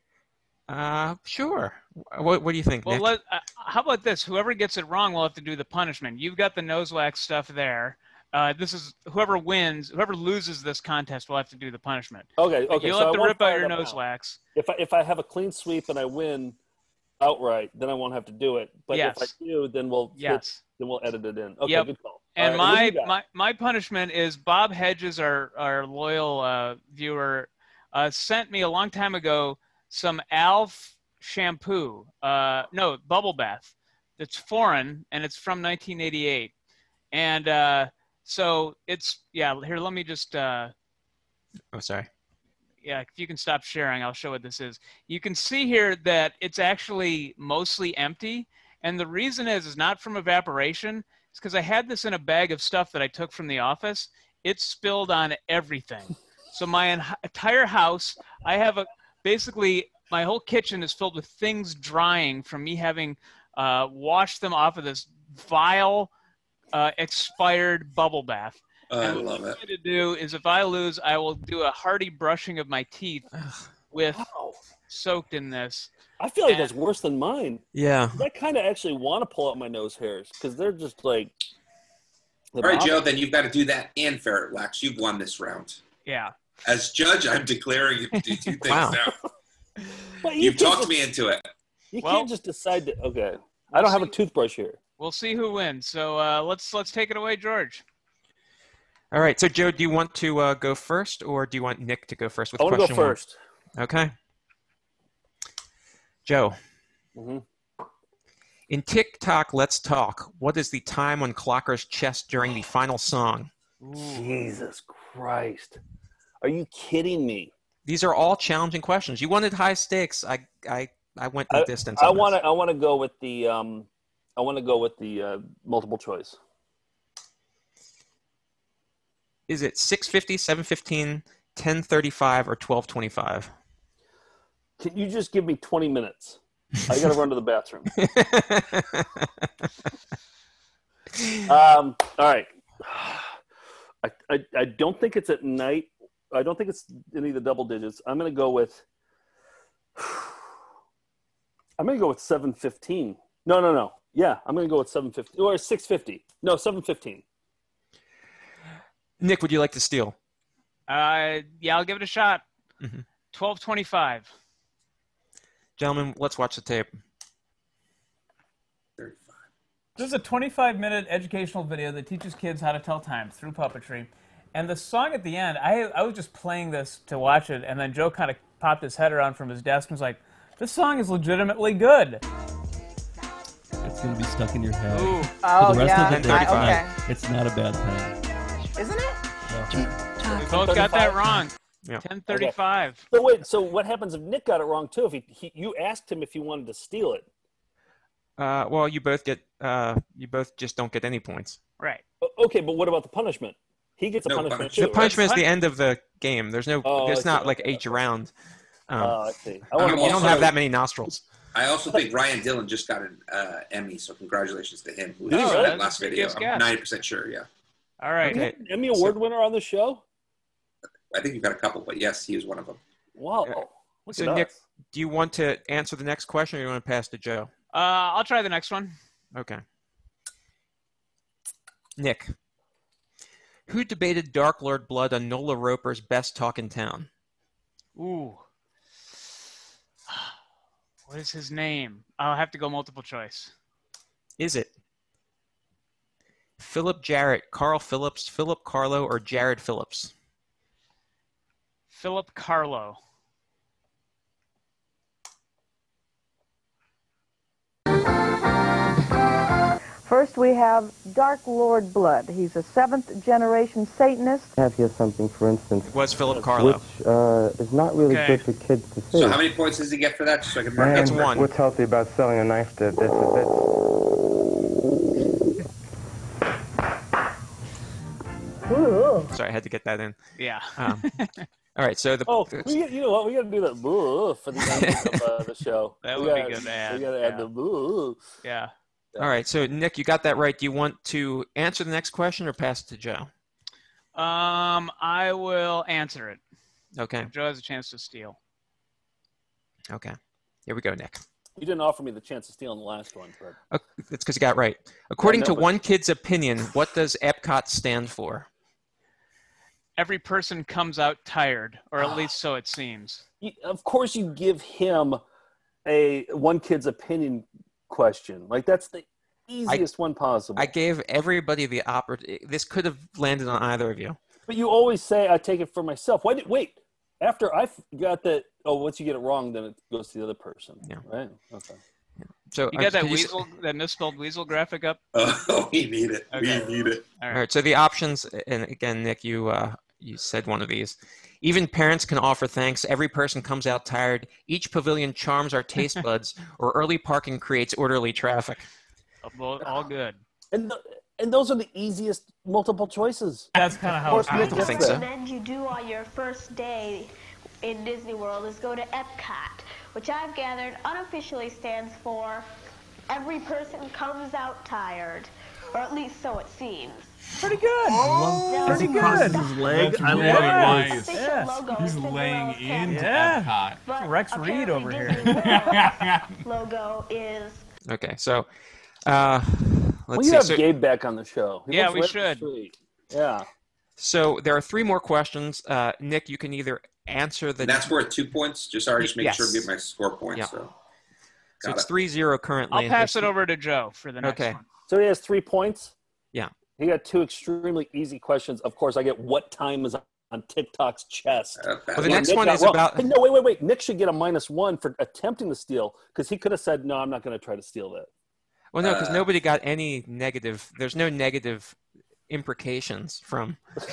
S8: Uh, sure. What, what do you think,
S3: Well,
S8: Nick?
S3: let, uh, how about this? Whoever gets it wrong will have to do the punishment. You've got the nose wax stuff there. Uh, this is whoever wins, whoever loses this contest will have to do the punishment.
S2: Okay,
S3: Like,
S2: okay.
S3: You'll
S2: so
S3: have
S2: I
S3: to
S2: won't
S3: rip out your
S2: them
S3: nose wax.
S2: If I if I have a clean sweep and I win outright, then I won't have to do it. But if I
S3: Yes.
S2: do, then we'll
S3: Yes.
S2: then we'll edit it in. Okay,
S3: Yep.
S2: good call.
S3: And
S2: All right, what do
S3: my, my my punishment is Bob Hedges, our our loyal uh, viewer, uh, sent me a long time ago some Alf shampoo. Uh, no, bubble bath. It's foreign and it's from 1988. And uh, so it's yeah. Here, let me just. Uh,
S8: oh, sorry.
S3: yeah, if you can stop sharing, I'll show what this is. You can see here that it's actually mostly empty. And the reason is, is not from evaporation. It's because I had this in a bag of stuff that I took from the office. It spilled on everything. So my en- entire house, I have a, basically my whole kitchen is filled with things drying from me having uh, washed them off of this vile, uh, expired bubble bath.
S4: I
S3: And what
S4: love
S3: I'm
S4: it.
S3: going to do is if I lose, I will do a hearty brushing of my teeth with soaked in this.
S2: I feel like
S3: And-
S2: that's worse than mine.
S8: Yeah.
S2: I kind of actually want to pull out my nose hairs because they're just like.
S4: All right, Joe, then you've got to do that and ferret wax. You've won this round.
S3: Yeah.
S4: As judge, I'm declaring you to do two things
S2: Wow.
S4: now.
S2: But you
S4: You've talked
S2: just-
S4: me into it.
S2: You
S3: Well-
S2: can't just decide to. Okay, I don't have a toothbrush here.
S3: We'll see who wins. So uh, let's let's take it away, George.
S8: All right. So, Joe, do you want to uh, go first, or do you want Nick to go first with
S2: I wanna go
S8: question one?
S2: first.
S8: Okay. Joe.
S2: Mhm.
S8: In TikTok, Let's Talk, what is the time on Clocker's chest during the final song?
S2: Jesus Christ. Are you kidding me?
S8: These are all challenging questions. You wanted high stakes. I I, I went the
S2: I,
S8: distance.
S2: I want to. I want to go with the. Um, I want to go with the uh, multiple choice.
S8: Is it 650, 715, 1035, or 1225?
S2: Can you just give me twenty minutes? I got to run to the bathroom. um, all right. I, I I don't think it's at night. I don't think it's any of the double digits. I'm going to go with. I'm going to go with 715. No, no, no. Yeah, I'm going to go with 750 or 650. No, 715.
S8: Nick, would you like to steal?
S3: Uh, yeah, I'll give it a shot.
S8: Mhm.
S3: Twelve twenty-five.
S8: Gentlemen, let's watch the tape.
S30: This is a 25 minute educational video that teaches kids how to tell time through puppetry. And the song at the end, I, I was just playing this to watch it, and then Joe kind of popped his head around from his desk and was like, This song is legitimately good.
S31: It's going to be stuck in your head.
S30: Ooh.
S31: For
S30: Oh,
S31: the rest
S30: yeah.
S31: of the
S30: I-
S31: night,
S30: okay.
S31: it's not a bad thing.
S22: Isn't it?
S3: We both got that wrong.
S8: Yeah.
S3: Ten thirty-five.
S2: So wait, so what happens if Nick got it wrong too? If he, he you asked him if he wanted to steal it.
S8: Uh, well, you both get. Uh, you both just don't get any points.
S3: Right.
S2: Okay, but what about the punishment? He gets a
S4: No
S2: punishment
S4: punishment.
S2: too.
S8: The punishment is the end of the game. There's no.
S2: Oh, I
S8: there's
S2: see.
S8: not like each round. Um,
S2: Oh, I see. I
S8: you
S2: wanna-
S8: don't have that many nostrils.
S4: I also think Ryan Dillon just got an uh, Emmy, so congratulations to him. Who
S2: Did he
S4: was
S2: really?
S4: that last video? I'm ninety percent sure. Yeah,
S3: All right.
S2: Okay. Emmy Award winner on the show.
S4: I think you've got a couple, but yes, he was one of them.
S2: Wow. Look
S8: So
S2: at
S8: Nick,
S2: us.
S8: do you want to answer the next question, or do you want to pass to Joe?
S3: Uh, I'll try the next one.
S8: Okay. Nick, who debated Dark Lord Blood on Nola Roper's Best Talk in Town?
S3: Ooh. What is his name? I'll have to go multiple choice.
S8: Is it Philip Jarrett, Carl Phillips, Philip Carlo, or Jared Phillips?
S3: Philip Carlo.
S32: First, we have Dark Lord Blood. He's a seventh generation Satanist.
S33: I have here something, for instance,
S8: It was Philip Carlo.
S33: which uh, is not really
S3: Okay.
S33: good for kids to see.
S4: So how many points does he get for that? Just so I can mark
S33: Man,
S4: that.
S8: one.
S33: What's healthy about selling a knife to this and bits?
S8: Sorry, I had to get that in.
S3: Yeah.
S8: Um, all right, so the
S2: Oh, we you know what? We got to do that boo for the end of uh, the show.
S3: That
S2: We
S3: would be
S2: gotta-
S3: good to add,
S2: We got to add
S3: yeah.
S2: the boo.
S3: Yeah.
S8: All right, so Nick, you got that right. Do you want to answer the next question or pass it to Joe?
S3: Um, I will answer it.
S8: Okay,
S3: Joe has a chance to steal.
S8: okay. Here we go, Nick.
S2: You didn't offer me the chance to steal in the last one, but
S8: Uh, That's because you got it right. According
S2: know,
S8: to
S2: but-
S8: one kid's opinion, what does Epcot stand for?
S3: Every person comes out tired, or
S2: Ah.
S3: at least so it seems.
S2: you, of course you give him a one kid's opinion question. Like that's the easiest one possible.
S8: I gave everybody the opportunity. This could have landed on either of you.
S2: but you always say I take it for myself. Why did wait? After I f- got that, oh, once you get it wrong, then it goes to the other person.
S8: Yeah.
S2: Right. Okay.
S8: So
S3: You
S8: uh,
S3: got that
S8: could you
S3: weasel, that misspelled weasel graphic up?
S4: Oh, we need it.
S3: Okay.
S4: We need it.
S3: All
S8: All
S3: right.
S8: right. So the options, and again, Nick, you uh, you said one of these. Even parents can offer thanks. Every person comes out tired. Each pavilion charms our taste buds, or early parking creates orderly traffic.
S3: All all good.
S2: And th- and those are the easiest multiple choices.
S30: That's kind of how
S2: course,
S30: it's
S8: I
S2: Nick
S8: don't think
S2: that.
S8: so.
S22: recommend you do on your first day in Disney World is go to Epcot, which I've gathered unofficially stands for Every Person Comes Out Tired, or at least so it seems.
S30: Pretty good.
S22: Oh,
S30: pretty good.
S29: His leg.
S31: That's
S29: I
S31: really
S29: love
S31: nice.
S29: it.
S22: Official
S30: Yes.
S22: logo
S31: He's laying
S22: Cinderella's
S31: into
S30: Yeah.
S31: Epcot.
S22: But
S30: Rex Reed over here.
S22: Logo is
S8: Okay. So, uh, let's
S2: we
S8: see.
S2: have
S8: So,
S2: Gabe back on the show. He
S3: Yeah, we
S2: right up the
S3: should.
S2: Yeah.
S8: so there are three more questions. Uh, Nick, you can either answer the.
S4: And that's worth two points. Just sorry, just make sure to get my score points.
S8: Yeah.
S4: So.
S8: so it's
S4: it.
S8: three zero currently.
S3: I'll pass
S8: There's-
S3: it over to Joe for the next
S8: Okay.
S3: one.
S2: So he has three points.
S8: Yeah.
S2: He got two extremely easy questions. Of course, I get what time is on TikTok's chest.
S8: Well, the
S2: Yeah,
S8: next
S2: Nick
S8: one
S2: got
S8: is
S2: wrong.
S8: about.
S2: Hey, no, wait, wait, wait. Nick should get a minus one for attempting to steal because he could have said, "No, I'm not going to try to steal that."
S8: Well, no, because
S4: Uh,
S8: nobody got any negative. There's no negative imprecations from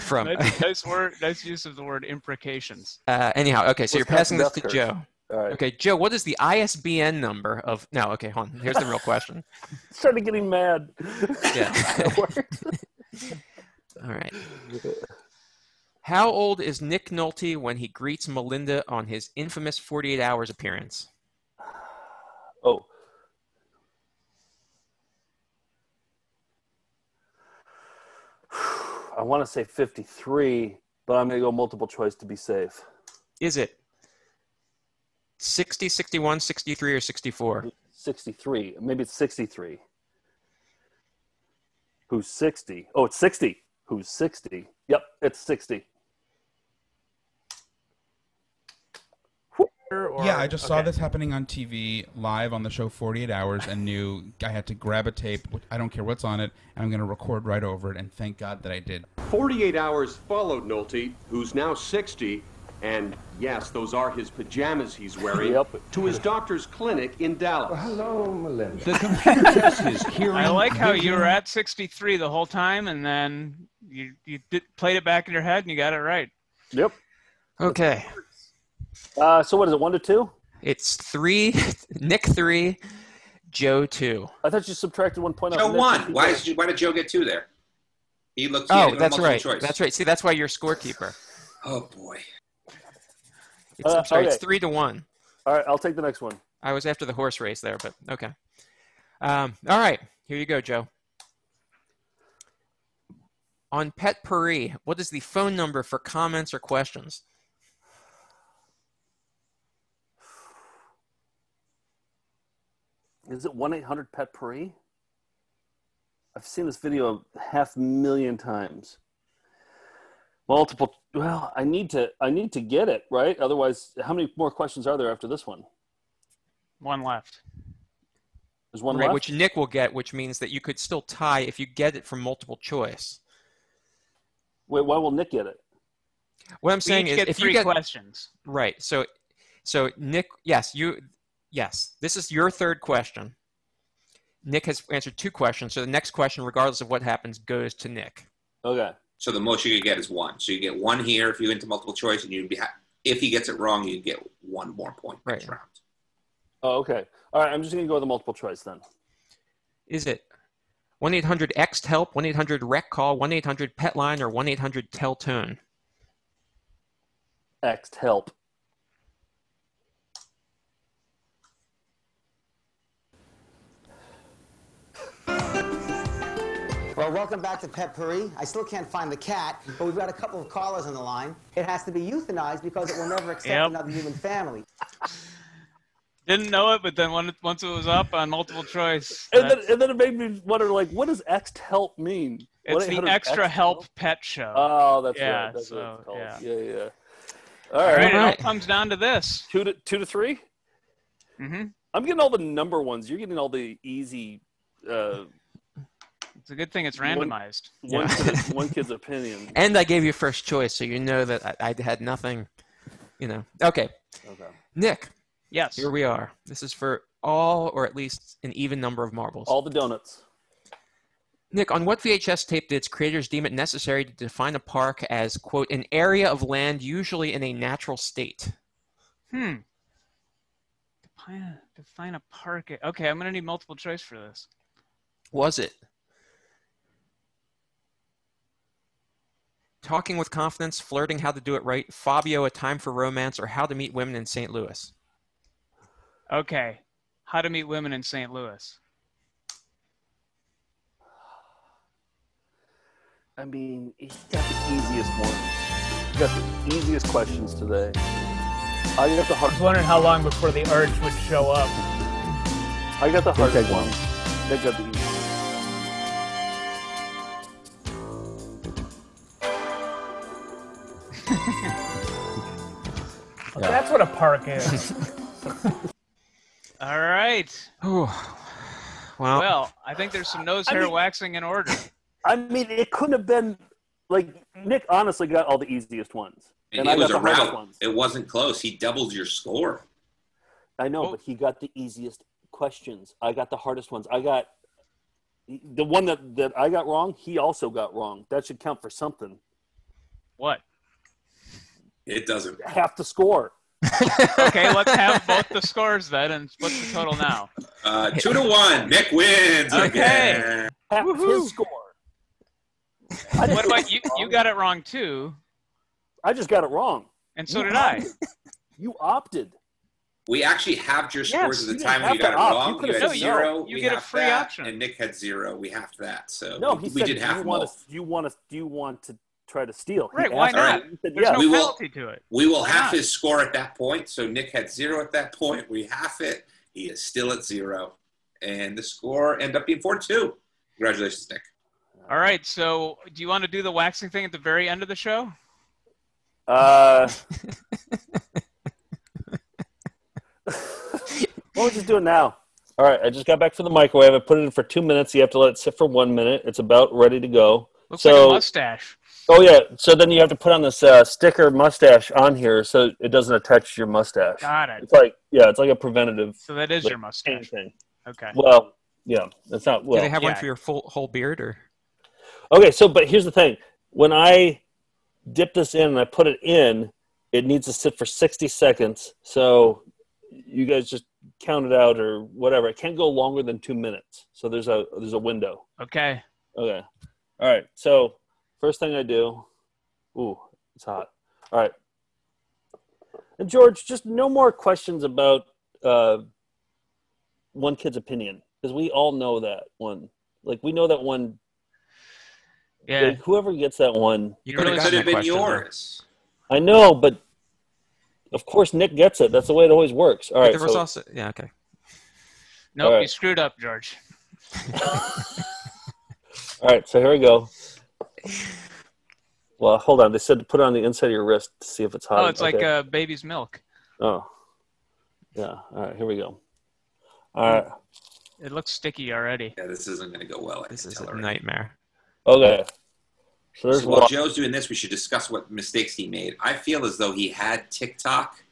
S8: from.
S3: nice, nice word. Nice use of the word imprecations.
S8: Uh, anyhow, okay, so you're passing this to Joe.
S2: All right.
S8: Okay, Joe, what is the ISBN number of? No, okay, hold on. Here's the real question.
S2: Started getting mad.
S8: Yeah. All right. How old is Nick Nolte when he greets Melinda on his infamous 48 Hours appearance?
S2: oh. I want to say 53, but I'm going to go multiple choice to be safe.
S8: Is it 60, 61, 63, or 64?
S2: 63. Maybe it's 63. Who's 60? Oh, it's 60. Who's 60? Yep, it's 60.
S3: Or,
S34: yeah, I just saw
S3: okay.
S34: this happening on TV live on the show 48 Hours and knew I had to grab a tape. I don't care what's on it, and I'm going to record right over it, and thank God that I did.
S35: 48 hours followed Nolte, who's now 60, and yes, those are his pajamas he's wearing,
S2: Yep.
S35: to his doctor's clinic in Dallas.
S33: Hello, Melinda.
S35: The computer tests his hearing.
S3: I like how you were at 63 the whole time, and then you you did, played it back in your head, and you got it right.
S2: Yep.
S8: Okay.
S2: Uh, so what is it, one to two?
S8: It's three, Nick three, Joe two.
S2: I thought you subtracted one point.
S4: Joe one. Why, is, why did Joe get two there? He looks. he
S8: Oh,
S4: had to go to
S8: that's right.
S4: Choice.
S8: That's right. See, that's why you're scorekeeper.
S4: Oh boy.
S8: It's,
S2: Uh,
S8: I'm sorry,
S2: okay.
S8: it's three to one.
S2: All right, I'll take the next one.
S8: I was after the horse race there, but okay. Um, all right, here you go, Joe. On Pet Paris, what is the phone number for comments or questions?
S2: Is it one eight hundred Pet Paris? I've seen this video a half million times. Multiple. Well, I need to. I need to get it right. Otherwise, how many more questions are there after this one?
S3: One left.
S2: There's one
S8: right,
S2: left.
S8: which Nick will get, which means that you could still tie if you get it from multiple choice.
S2: Wait, why will Nick get it?
S8: What I'm
S3: We
S8: saying is,
S3: get
S8: if
S3: three
S8: you get
S3: questions.
S8: right, so so Nick, yes, you, yes, this is your third question. Nick has answered two questions, so the next question, regardless of what happens, goes to Nick.
S2: Okay.
S4: So the most you could get is one. So you get one here if you into multiple choice, and you'd be ha- if he gets it wrong, you get one more point next round.
S2: Oh, okay. All right. I'm just gonna go with the multiple choice then.
S8: Is it 1 800 X help, 1 800 rec call, 1 800 pet line, or 1 800 tell tone?
S2: X help.
S36: Well, welcome back to Pet Puri. I still can't find the cat, but we've got a couple of callers on the line. It has to be euthanized because it will never accept
S3: Yep.
S36: another human family.
S3: Didn't know it, but then when it, once it was up on multiple choice,
S2: And then, and then it made me wonder, like, what does X help mean?
S3: it's the extra
S2: X
S3: help pet show.
S2: Oh, that's
S3: yeah,
S2: right. That's
S3: so,
S2: what it's called.
S3: yeah.
S2: Yeah, yeah.
S3: All
S2: All
S3: right,
S2: right.
S3: it all comes down to this.
S2: Two to two to 3
S3: Mm-hmm.
S2: I'm getting all the number ones. You're getting all the easy. Uh,
S3: It's a good thing it's randomized.
S2: one,
S8: Yeah.
S2: kid's, one kid's opinion.
S8: And I gave you first choice, so you know that I, I had nothing, you know. Okay.
S2: Okay.
S8: Nick.
S3: Yes.
S8: Here we are. This is for all or at least an even number of marbles.
S2: All the donuts.
S8: Nick, on what VHS tape did its creators deem it necessary to define a park as, quote, an area of land usually in a natural state?
S3: Hmm. Define, define a park. Okay, I'm gonna need multiple choice for this.
S8: Was it Talking with Confidence, Flirting How to Do It Right, Fabio, A Time for Romance, or How to Meet Women in St. Louis?
S3: Okay, How to Meet Women in St. Louis.
S2: I mean, he's got the easiest one. He got the easiest questions today. I got the
S30: I was wondering how long before the urge would show up.
S2: I got the
S27: Don't
S2: hardest one.
S27: long.
S2: They got the easiest.
S30: That's what a park is.
S3: All right.
S8: Oh,
S3: Well, I think there's some nose
S2: I
S3: hair
S2: mean-
S3: waxing in order.
S2: I mean, it couldn't have been like Nick. Honestly, got all the easiest ones,
S4: And,
S2: I
S4: it was
S2: got
S4: a
S2: the hardest
S4: route.
S2: ones.
S4: It wasn't close. He doubled your score.
S2: I
S3: Oh.
S2: know, but he got the easiest questions. I got the hardest ones. I got the one that that I got wrong. He also got wrong. That should count for something.
S3: What?
S4: It doesn't.
S2: Half the score.
S3: Okay, let's have both the scores then, and what's the total now?
S4: Uh, two to one. Nick wins
S3: Okay.
S4: again.
S2: Half his score.
S3: What about you? You got it wrong too,
S2: I just got it wrong.
S3: and so
S2: You
S3: did I.
S2: You opted.
S4: We actually halved your scores
S2: Yes,
S4: at the time when you got it
S2: opt.
S4: wrong.
S2: You
S4: You, had
S2: said
S4: zero.
S2: no.
S3: You
S4: we
S3: get a free
S4: that,
S3: option.
S4: And Nick had zero. We halved that. So
S2: No,
S4: we,
S2: he
S4: we
S2: said,
S4: did
S2: "Do
S4: half
S2: you want to? Do you want to? Do you want to try to steal?" He
S3: Right? Why
S2: asked
S3: not?
S2: me. Said,
S3: There's
S2: yeah.
S3: no
S4: We will-
S3: penalty to it.
S4: We will
S3: Why
S4: half
S3: not?
S4: his score at that point. So Nick had zero at that point. We half it. He is still at zero, and the score ended up being four two. Congratulations, Nick.
S3: All right. So, do you want to do the waxing thing at the very end of the show?
S2: Uh, what would you doing now? All right, I just got back from the microwave. I put it in for two minutes. You have to let it sit for one minute. It's about ready to go.
S3: Looks
S2: so,
S3: like a mustache.
S2: Oh yeah. So then you have to put on this uh, sticker mustache on here so it doesn't attach your mustache.
S3: Got it.
S2: It's like yeah, it's like a preventative.
S3: So that is
S2: like,
S3: your mustache.
S2: thing.
S3: Okay.
S2: Well, yeah, it's not
S8: Do
S2: well.
S8: they have one for your full whole beard, or
S2: Okay, so but here's the thing: when I dip this in and I put it in, it needs to sit for 60 seconds. So you guys just count it out or whatever. It can't go longer than two minutes. So there's a there's a window.
S3: Okay.
S2: Okay. All right. So first thing I do, ooh, it's hot. All right. And George, just no more questions about uh, one kid's opinion because we all know that one. Like we know that one.
S3: Yeah.
S2: like, whoever gets that one,
S8: you
S4: It
S8: could have
S4: could
S8: that
S4: been
S8: question. though.
S4: yours.
S2: I know, but of course Nick gets it. That's the way it always works. All
S8: But
S2: right.
S8: there was
S2: so-
S8: also yeah okay.
S3: Nope,
S2: All right.
S3: you screwed up, George.
S2: All right, so here we go. Well, hold on. They said to put it on the inside of your wrist to see if it's hot.
S3: Oh, it's like
S2: Okay.
S3: uh, baby's milk.
S2: Oh, yeah. All right, here we go. All right.
S3: It looks sticky already.
S4: Yeah, this isn't going to go well. I
S8: This is a
S4: already.
S8: nightmare.
S2: Okay. So there's
S4: So while
S2: one.
S4: Joe's doing this, we should discuss what mistakes he made. I feel as though he had TikTok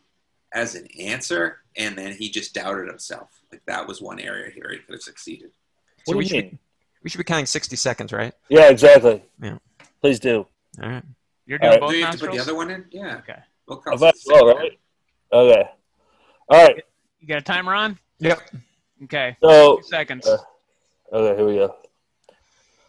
S4: as an answer, and then he just doubted himself. Like that was one area here he could have succeeded.
S8: So
S2: What do
S8: we
S2: you
S8: should
S2: mean?
S8: Be, we should be counting 60 seconds, right?
S2: Yeah, exactly.
S8: Yeah.
S2: Please do.
S8: All right.
S3: You're doing
S2: right.
S3: both
S4: Do you have to put the other one in? Yeah.
S3: Okay.
S4: Both
S2: I
S4: counts
S2: might
S4: at
S2: as
S4: the same
S2: well, right? Okay. All right.
S3: You got a timer on?
S8: Yep.
S3: Okay.
S2: So,
S3: 60 seconds.
S2: uh, okay, here we go.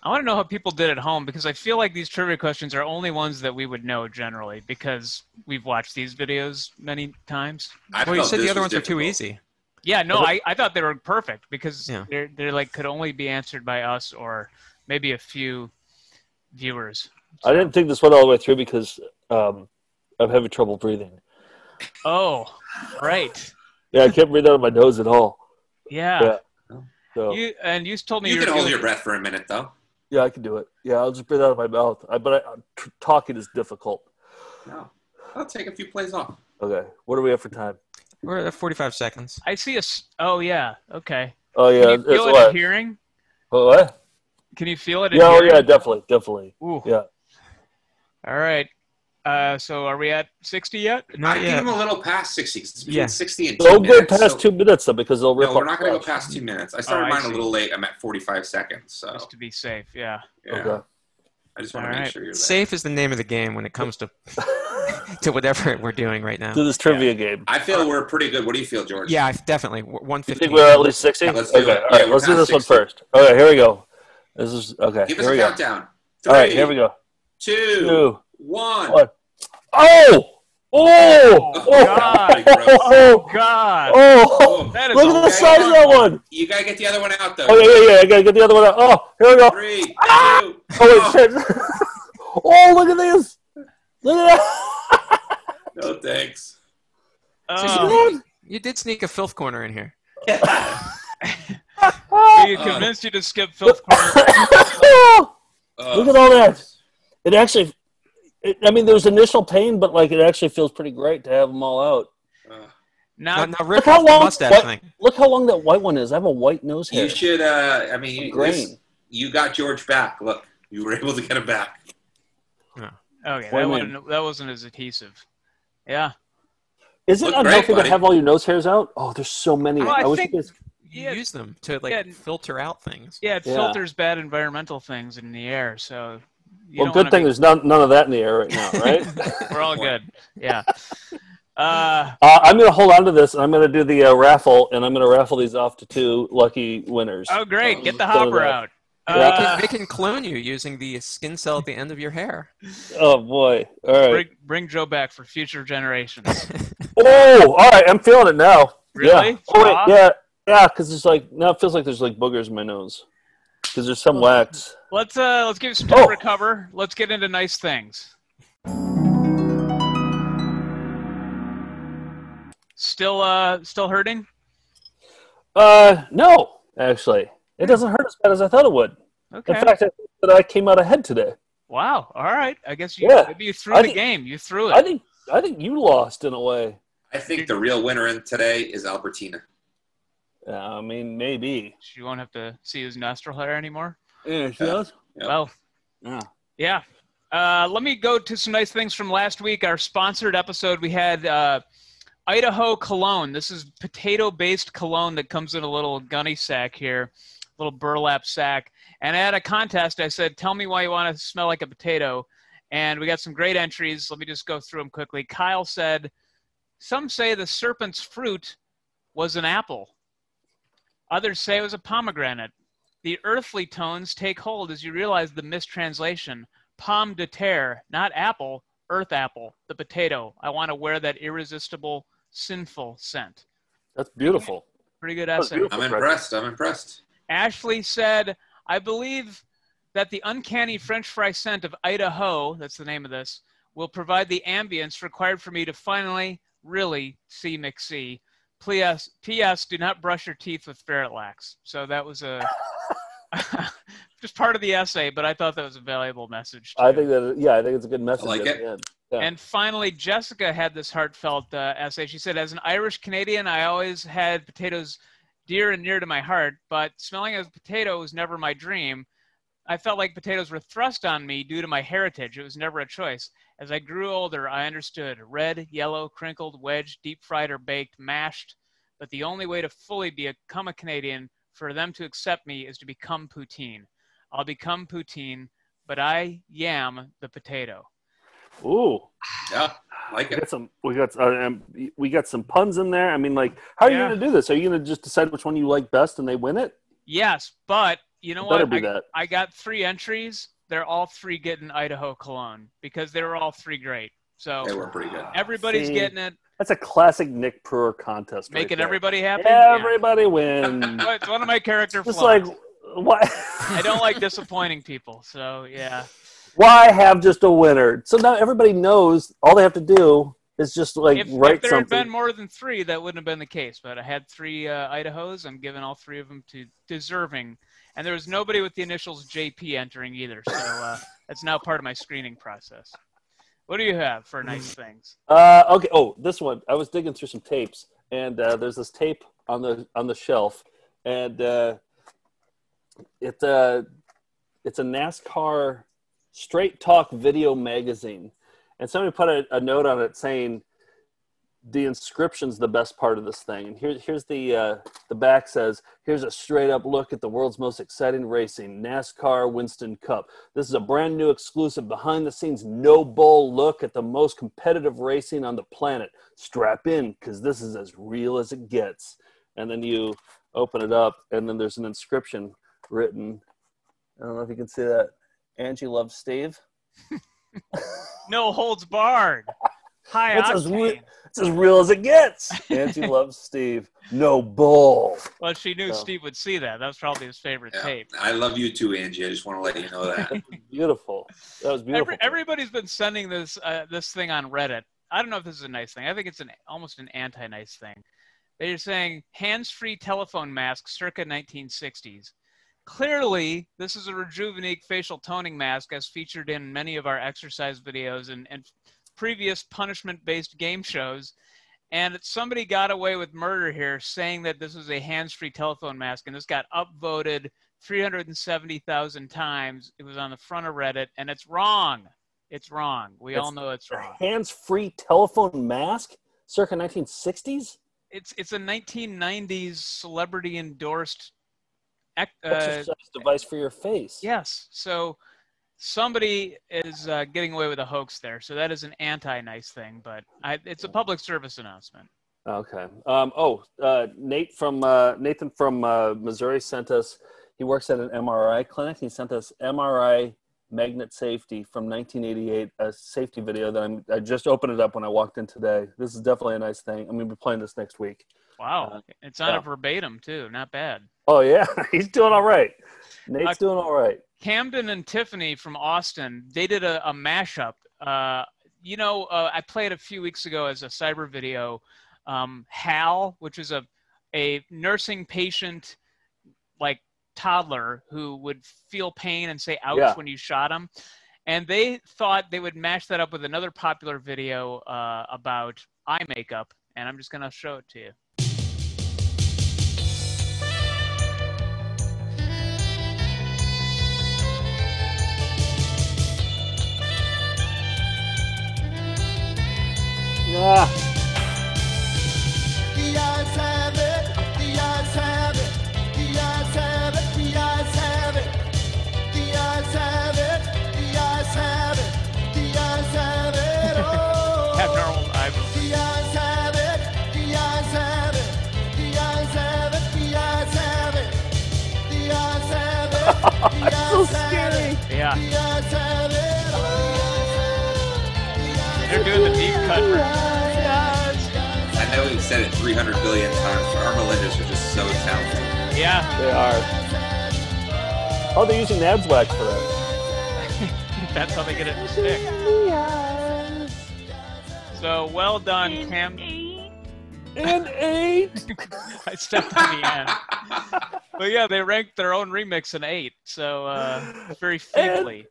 S3: I want to know how people did at home because I feel like these trivia questions are only ones that we would know generally because we've watched these videos many times.
S4: I
S8: Well, you said
S4: this
S8: the other
S4: was
S8: ones were too easy.
S3: Yeah, no, I, I thought they were perfect because
S8: Yeah.
S3: they're they're like could only be answered by us or maybe a few viewers.
S2: I didn't think this went all the way through because um, I'm having trouble breathing.
S3: Oh, right.
S2: Yeah, I can't breathe out of my nose at all.
S3: Yeah.
S2: Yeah. So
S3: You and you told me
S4: You
S3: you
S4: can hold
S3: doing-
S4: your breath for a minute, though.
S2: yeah, I can do it. Yeah, I'll just breathe out of my mouth. I, but I, t- talking is difficult.
S4: No. I'll take a few plays off.
S2: Okay, what do we have for time?
S8: We're at 45 seconds.
S3: I see a. s- Oh yeah. Okay.
S2: Oh yeah,
S3: Can you
S2: it's
S3: feel it
S2: what?
S3: in hearing?
S2: Oh, what?
S3: Can you feel it in
S2: Yeah, oh,
S3: hearing?
S2: yeah, definitely, definitely.
S3: Ooh.
S2: Yeah.
S3: All right. Uh, so are we at 60 yet?
S4: I
S8: Not
S4: think
S8: yet.
S4: I'm a little past 60. It's between
S8: Yeah.
S4: 60 and 2
S2: Don't go past
S4: so-
S2: two minutes though, because they'll rip
S4: No, we're not going to go past two minutes. I started
S3: I
S4: mine a
S3: see.
S4: little late. I'm at 45 seconds. So,
S3: Just to be safe. Yeah.
S4: yeah.
S2: Okay.
S4: I just want to make
S3: right.
S4: sure you're there.
S8: Safe is the name of the game when it comes to to whatever we're doing right now.
S2: To this trivia game.
S4: I feel we're pretty good. What do you feel, George?
S8: Yeah, I- definitely.
S2: One fifty.
S8: 115.
S2: think we're at least sixty?
S4: Yeah, let's do
S2: okay,
S4: it.
S2: all
S4: Yeah,
S2: let's do this one
S4: 60.
S2: first. Okay, here we go. This is okay.
S4: Give us a countdown. Three,
S2: All right, here we go.
S4: two,
S2: Two,
S4: one.
S2: one. Oh! Oh!
S4: Oh, God. Pretty.
S2: Oh!
S3: God.
S2: Oh!
S3: That is
S2: Look at the size of that one.
S4: You got to get the other one out, though.
S2: Oh yeah, yeah, yeah. I gotta get the other one out. Oh, here we go.
S4: Three, two.
S2: Oh wait, shit. oh, look at this. Look at that.
S4: No thanks.
S8: So
S3: Uh,
S8: you, you did sneak a filth corner in here.
S3: are you convinced you to skip filth corner?
S4: Oh,
S2: Look at all that. It actually, it, I mean, there's initial pain, but like it actually feels pretty great to have them all out.
S3: Now,
S8: Now, now
S2: Look
S8: rip
S2: how
S8: off the
S2: long.
S8: mustache
S2: what-
S8: thing.
S2: look how long that white one is. I have a white nose hair.
S4: You should, uh, I mean, you,
S2: Grain.
S4: this- you got George back. Look, you were able to get him back.
S3: okay, that wasn't that wasn't as adhesive. Yeah.
S2: Is it
S4: Look
S2: unhealthy
S4: great,
S2: to have all your nose hairs out? Oh, there's so many.
S3: Well, I
S2: I wish
S3: think-
S2: you guys.
S3: Yeah.
S8: use them to like
S3: Yeah.
S8: filter out things.
S3: Yeah, it
S2: Yeah.
S3: filters bad environmental things in the air. So. You
S2: Well, good thing
S3: be-
S2: there's none, none of that in the air right now, right?
S3: We're all good. Yeah. Uh,
S2: uh, I'm going to hold on to this, and I'm going to do the uh, raffle, and I'm going to raffle these off to two lucky winners.
S3: oh, great! Get the hopper out.
S2: Yeah.
S8: They
S3: Uh,
S8: can, they can clone you using the skin cell at the end of your hair.
S2: Oh boy! All right.
S3: bring, bring Joe back for future generations.
S2: Oh, all right. I'm feeling it now.
S3: Really?
S2: Yeah. Oh wait, yeah, yeah. Because it's like now it feels like there's like boogers in my nose because there's some wax.
S3: let's uh, let's give some
S2: Oh.
S3: to recover. Let's get into nice things. Still, uh, still hurting?
S2: Uh, no, actually, it doesn't hurt as bad as I thought it would.
S3: Okay.
S2: In fact, I think that I came out ahead today.
S3: Wow. All right. I guess you
S2: Yeah.
S3: maybe you threw
S2: I
S3: the
S2: think-
S3: game. You threw it.
S2: I think I think you lost in a way.
S4: I think the real winner in today is Albertina.
S2: Yeah, I mean, maybe.
S3: she won't have to see his nostril hair anymore.
S2: Yeah, she does.
S4: Yep.
S3: Well,
S2: Yeah.
S3: yeah. Uh, let me go to some nice things from last week. Our sponsored episode, we had uh, Idaho cologne. This is potato-based cologne that comes in a little gunny sack here, little burlap sack. And I had a contest. I said, "Tell me why you want to smell like a potato." And we got some great entries. Let me just go through them quickly. Kyle said, "Some say the serpent's fruit was an apple. Others say it was a pomegranate. The earthly tones take hold as you realize the mistranslation. Pomme de terre, not apple, earth apple, the potato. I want to wear that irresistible, sinful scent.
S2: That's beautiful.
S3: Pretty good essay.
S4: I'm impressed. I'm impressed.
S3: Ashley said, I believe that the uncanny French fry scent of Idaho, that's the name of this, will provide the ambience required for me to finally really see McSee. P.S. P.S. Do not brush your teeth with Ferretlax. So that was a just part of the essay, but I thought that was a valuable message.
S2: I think that yeah, I think it's a good message.
S4: like
S2: at
S4: it.
S2: the end. Yeah.
S3: And finally, Jessica had this heartfelt uh, essay. She said, "As an Irish Canadian, I always had potatoes dear and near to my heart, but smelling as a potato was never my dream. I felt like potatoes were thrust on me due to my heritage. It was never a choice. As I grew older, I understood red, yellow, crinkled, wedged, deep fried or baked, mashed. But the only way to fully become a Canadian, for them to accept me, is to become poutine. I'll become poutine, but I yam the potato.
S2: Ooh,
S4: yeah, like
S2: we
S4: it.
S2: got some. We got uh, um, we got some puns in there. I mean, like, how are
S3: Yeah.
S2: you going to do this? Are you going to just decide which one you like best and they win it?
S3: Yes, but you know
S2: better
S3: what?
S2: be
S3: I,
S2: that.
S3: I got three entries. They're all three getting Idaho cologne because they were all three great. So
S4: They were pretty good.
S3: Everybody's
S2: See,
S3: getting it,
S2: That's a classic Nick Prueher contest. right
S3: making
S2: there.
S3: everybody happy.
S2: Everybody wins.
S3: Yeah. It's one of my character
S2: It's
S3: flaws.
S2: like, why?
S3: I don't like disappointing people. So yeah.
S2: why have just a winner? So now everybody knows. All they have to do is just like
S3: If,
S2: write
S3: if there had
S2: something.
S3: been more than three, that wouldn't have been the case. But I had three uh, Idahos. I'm giving all three of them to deserving, and there was nobody with the initials JP entering either. So uh, that's now part of my screening process. What do you have for nice things?
S2: Uh, okay. Oh, this one. I was digging through some tapes, and uh, there's this tape on the on the shelf, and uh, it uh, it's a NASCAR straight talk video magazine, and somebody put a, a note on it saying the inscription's the best part of this thing. And here's here's the uh, the back says here's a straight up look at the world's most exciting racing NASCAR Winston Cup. This is a brand new exclusive behind the scenes no bull look at the most competitive racing on the planet. Strap in because this is as real as it gets. And then you open it up, and then there's an inscription written. I don't know if you can see that. Angie loves Steve.
S3: No holds barred. High
S2: It's as, re- it's as real as it gets. Angie loves Steve. No bull.
S3: Well, she knew
S2: So-
S3: Steve would see that. That was probably his favorite tape.
S4: I love you too, Angie. I just want to let you know that.
S2: Beautiful. That was beautiful.
S3: Every, everybody's been sending this uh, this thing on Reddit. I don't know if this is a nice thing. I think it's an almost an anti-nice thing. They're saying hands-free telephone mask circa 1960s. Clearly, this is a Rejuvenate facial toning mask as featured in many of our exercise videos and, and previous punishment-based game shows. And somebody got away with murder here saying that this was a hands-free telephone mask, and this got upvoted 370,000 times. It was on the front of Reddit, and it's wrong. It's wrong. We all know it's wrong.
S2: hands-free telephone mask circa 1960s
S3: It's it's a 1990s celebrity endorsed. Uh,
S2: exercise device for your face.
S3: yes. So somebody is uh, getting away with a hoax there. So that is an anti-nice thing, but I, it's a public service announcement.
S2: Okay. Um, oh, uh, Nate from uh, Nathan from uh, Missouri sent us. He works at an MRI clinic. He sent us MRI magnet safety from 1988, a safety video that I'm, I just opened it up when I walked in today. This is definitely a nice thing. I'm to be playing this next week.
S3: Wow, it's on
S2: yeah.
S3: a verbatim too. Not bad.
S2: Oh yeah, he's doing all right. Nate's
S3: Uh,
S2: doing all right.
S3: Camden and Tiffany from Austin, they did a, a mashup. Uh, you know, uh, I played a few weeks ago as a cyber video. Um, Hal, which is a a nursing patient, like toddler who would feel pain and say "ouch"
S2: Yeah.
S3: when you shot him, and they thought they would match that up with another popular video uh, about eye makeup, and I'm just gonna show it to you.
S2: Yeah.
S14: The eyes have it, the eyes have it, the eyes have it, the eyes have it, the eyes have it, the eyes have it, the eyes have it, oh.
S3: Abnormal eyebrows.
S14: The eyes have it, the eyes have it, the eyes have it, the eyes have it, the eyes have it, the eyes have it,
S3: Yeah.
S14: the eyes have it,
S3: They're doing the deep cut. version.
S4: I know we've said it 300 billion times, but our Melendez are just so talented.
S3: Yeah.
S2: They are. Oh, they're using Nad's wax for that.
S3: That's how they get it to stick. So well done, Cam.
S2: And eight.
S3: I stepped on the end. But yeah, they ranked their own remix an eight. So uh, very feebly.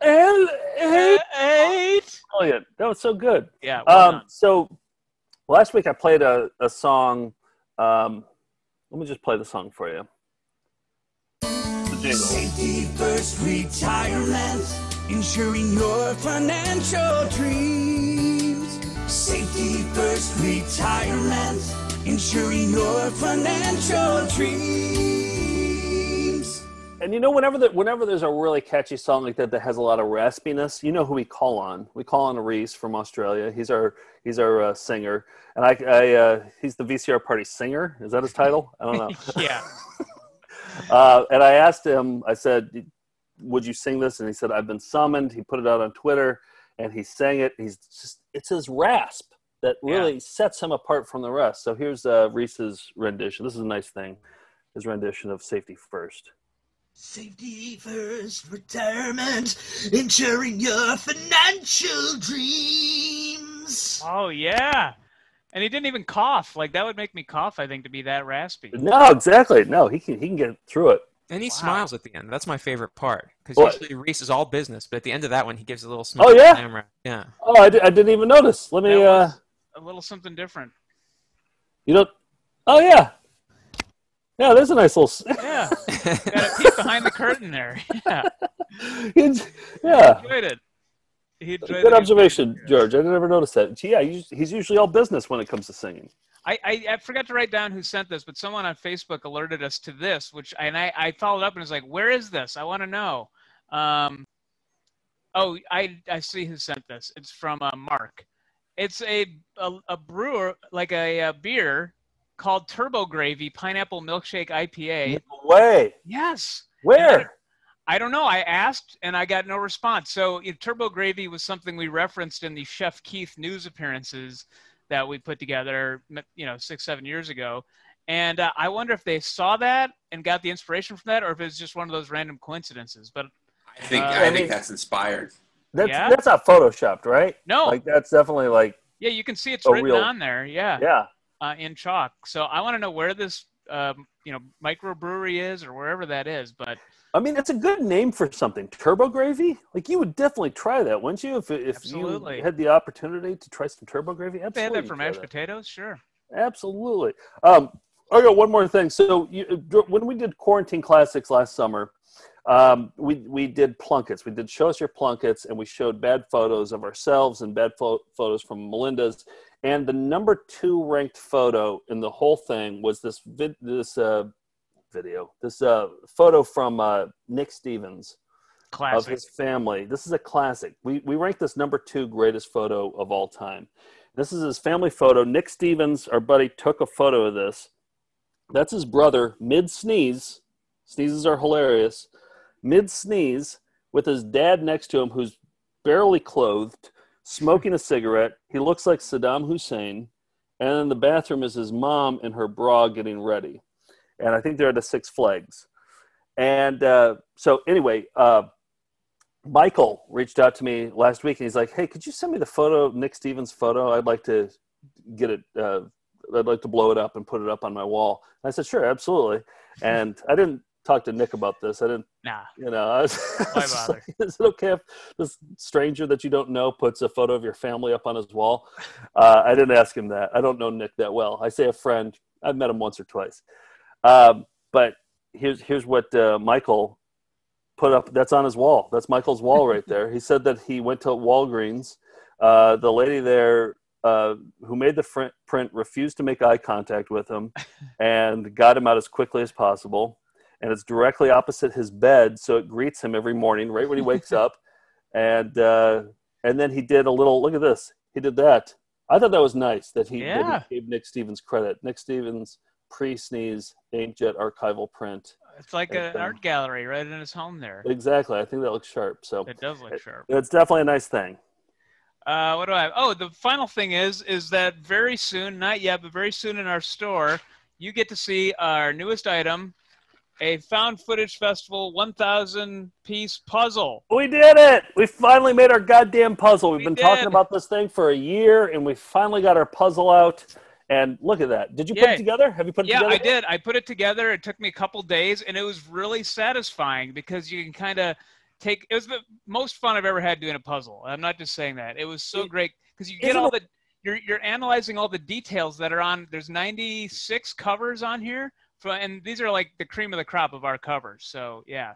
S2: And eight.
S3: eight.
S2: Brilliant. That was so good.
S3: Yeah. Well
S2: Um, so last week I played a, a song um, Let me just play the song for you.
S37: Safety first retirement, ensuring your financial dreams. Safety first retirement, ensuring your financial dreams.
S2: And you know, whenever the, whenever there's a really catchy song like that that has a lot of raspiness, you know who we call on. We call on Reese from Australia. He's our he's our uh, singer, and I, I uh, he's the VCR party singer. Is that his title? I don't know.
S3: yeah.
S2: uh, and I asked him. I said, "Would you sing this?" And he said, "I've been summoned." He put it out on Twitter, and he sang it. He's just it's his rasp that really sets him apart from the rest. So here's uh, Reese's rendition. This is a nice thing. His rendition of "Safety First.
S37: Safety first retirement, ensuring your financial dreams.
S3: Oh yeah. And he didn't even cough. Like that would make me cough. I think to be that raspy.
S2: No, exactly. No, he can he can get through it.
S8: And he smiles at the end. That's my favorite part because usually Reese is all business, but at the end of that one, he gives a little smile
S2: Oh, yeah?
S8: camera. Yeah.
S2: Oh, I, didn't even notice. Let me. Uh
S3: a little something different.
S2: You know. Oh yeah. Yeah, there's a nice little.
S3: Yeah. Got a peek behind the curtain there. Yeah.
S2: yeah.
S3: He enjoyed it. He enjoyed
S2: Good observation, George. I never noticed that. Yeah, he's he's usually all business when it comes to singing.
S3: I, I, I forgot to write down who sent this, but someone on Facebook alerted us to this, which and I, I followed up and was like, "Where is this? I want to know." Um, oh, I I see who sent this. It's from uh, Mark. It's a, a a brewer like a, uh beer called Turbo Gravy Pineapple Milkshake IPA.
S2: Way.
S3: Yes.
S2: Where?
S3: I don't know. I asked and I got no response. So uh, Turbo Gravy was something we referenced in the Chef Keith news appearances that we put together, you know, six, seven years ago. And uh, I wonder if they saw that and got the inspiration from that, or if it's just one of those random coincidences. But
S4: I think
S3: Uh,
S4: I
S3: I
S4: think
S3: mean-
S4: that's inspired.
S2: That's
S3: Yeah?
S2: that's not photoshopped, right?
S3: No.
S2: Like that's definitely like
S3: yeah, you can see it's written
S2: real-
S3: on there. Yeah.
S2: yeah.
S3: Uh, in chalk. So I want to know where this, um, you know, microbrewery is or wherever that is. But
S2: I mean, it's a good name for something. Turbo gravy. Like you would definitely try that, wouldn't you? If if
S3: Absolutely.
S2: you had the opportunity to try some turbo gravy,
S3: if they had that for mashed
S2: that.
S3: potatoes, sure.
S2: Absolutely. Um, I got one more thing. So you, when we did quarantine classics last summer, um, we we did plunkets. We did show us your plunkets, and we showed bad photos of ourselves and bad pho- photos from Melinda's. And the number two ranked photo in the whole thing was this vid- this uh, video, this uh, photo from uh, Nick Stevens of his family. This is a classic. We we ranked this number two greatest photo of all time. This is his family photo. Nick Stevens, our buddy, took a photo of this. That's his brother, mid sneeze. Sneezes are hilarious. Mid sneeze with his dad next to him, who's barely clothed, smoking a cigarette. He looks like Saddam Hussein. And in the bathroom is his mom in her bra getting ready. And I think they're at the Six Flags. And uh, so, anyway, uh, Michael reached out to me last week and he's like, "Hey, could you send me the photo, Nick Stevens photo? I'd like to get it. Uh, I'd like to blow it up and put it up on my wall." And I said, "Sure, absolutely." And I didn't talk to Nick about this. I didn't.
S3: Nah.
S2: You know, I was,
S3: Why bother?
S2: like, is it okay if this stranger that you don't know puts a photo of your family up on his wall? Uh, I didn't ask him that. I don't know Nick that well. I say a friend. I've met him once or twice. Um, but here's here's what uh, Michael put up. That's on his wall. That's Michael's wall right there. He said that he went to Walgreens. Uh, the lady there uh, who made the print refused to make eye contact with him and got him out as quickly as possible. And it's directly opposite his bed, so it greets him every morning right when he wakes up. And uh, and then he did a little. Look at this. He did that. I thought that was nice that he, that he gave Nick Stevens credit. Nick Stevens pre-sneeze inkjet archival print.
S3: It's like an
S2: uh,
S3: art gallery right in his home there.
S2: Exactly. I think that looks sharp. So
S3: It does look sharp.
S2: it's definitely a nice thing.
S3: Uh, what do I have? Oh, the final thing is is that very soon, not yet, but very soon in our store, you get to see our newest item, a found footage festival 1,000 piece puzzle.
S2: We did it. We finally made our goddamn puzzle. We've been talking about this thing for a year, and we finally got our puzzle out. And look at that. Did you put it together? Have you put it
S3: Yeah,
S2: together?
S3: Yeah, I did. I put it together. It took me a couple days, and it was really satisfying because you can kind of take. It was the most fun I've ever had doing a puzzle. I'm not just saying that. It was so great because you get all the. You're you're analyzing all the details that are on. There's 96 covers on here and these are like the cream of the crop of our covers. So yeah.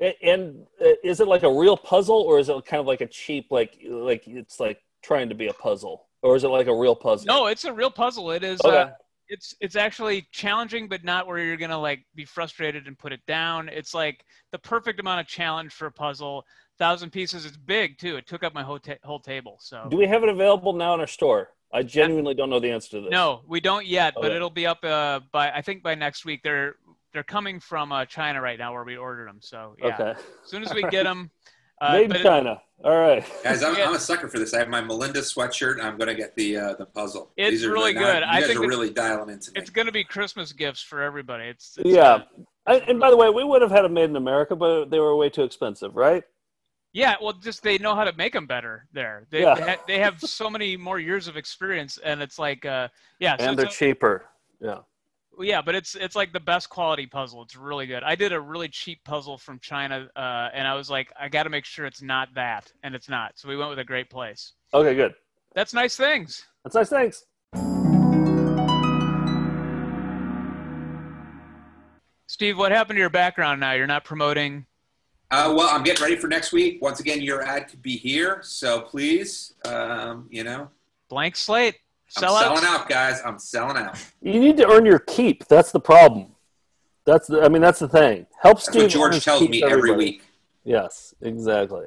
S2: And uh, is it like a real puzzle, or is it kind of like a cheap, like like it's like trying to be a puzzle, or is it like a real puzzle?
S3: No, it's a real puzzle. It is.
S2: Okay.
S3: Uh, it's it's actually challenging, but not where you're gonna like be frustrated and put it down. It's like the perfect amount of challenge for a puzzle. Thousand pieces. It's big too. It took up my whole ta- whole table. So
S2: Do we have it available now in our store? I genuinely don't know the answer to this.
S3: no, we don't yet, but
S2: Okay.
S3: it'll be up uh, by I think by next week. They're they're coming from uh, China right now, where we ordered them. So yeah,
S2: Okay.
S3: as soon as we get them. Uh,
S2: Made
S3: but
S2: in
S3: it-
S2: China. All right.
S4: Guys, I'm, I'm a sucker for this. I have my Melinda sweatshirt. I'm going to get the uh, the puzzle.
S3: It's
S4: These are
S3: really
S4: now-
S3: good.
S4: You
S3: I
S4: guys
S3: think
S4: are
S3: it's-
S4: really dialing into me.
S3: It's going to be Christmas gifts for everybody. It's, it's
S2: Yeah. I, and by the way, we would have had them made in America, but they were way too expensive, right?
S3: Yeah, well, just they know how to make them better there. They
S2: Yeah.
S3: they, ha- they have so many more years of experience, and it's like, uh, yeah, so
S2: and they're
S3: a-
S2: cheaper. Yeah.
S3: yeah, but it's it's like the best quality puzzle. It's really good. I did a really cheap puzzle from China, uh, and I was like, I got to make sure it's not that, and it's not. So we went with a great place.
S2: Okay, good.
S3: That's nice things.
S2: That's nice. Thanks.
S3: Steve, what happened to your background now? You're not promoting.
S4: Uh, well, I'm getting ready for next week. Once again, your ad could be here, so please, um, you know,
S3: Blank slate.
S4: I'm
S3: out.
S4: selling out, guys. I'm selling out.
S2: You need to earn your keep. That's the problem. That's the. I mean, that's the thing. Help
S4: That's
S2: Steve.
S4: what George tells me
S2: to
S4: every week.
S2: Yes, exactly.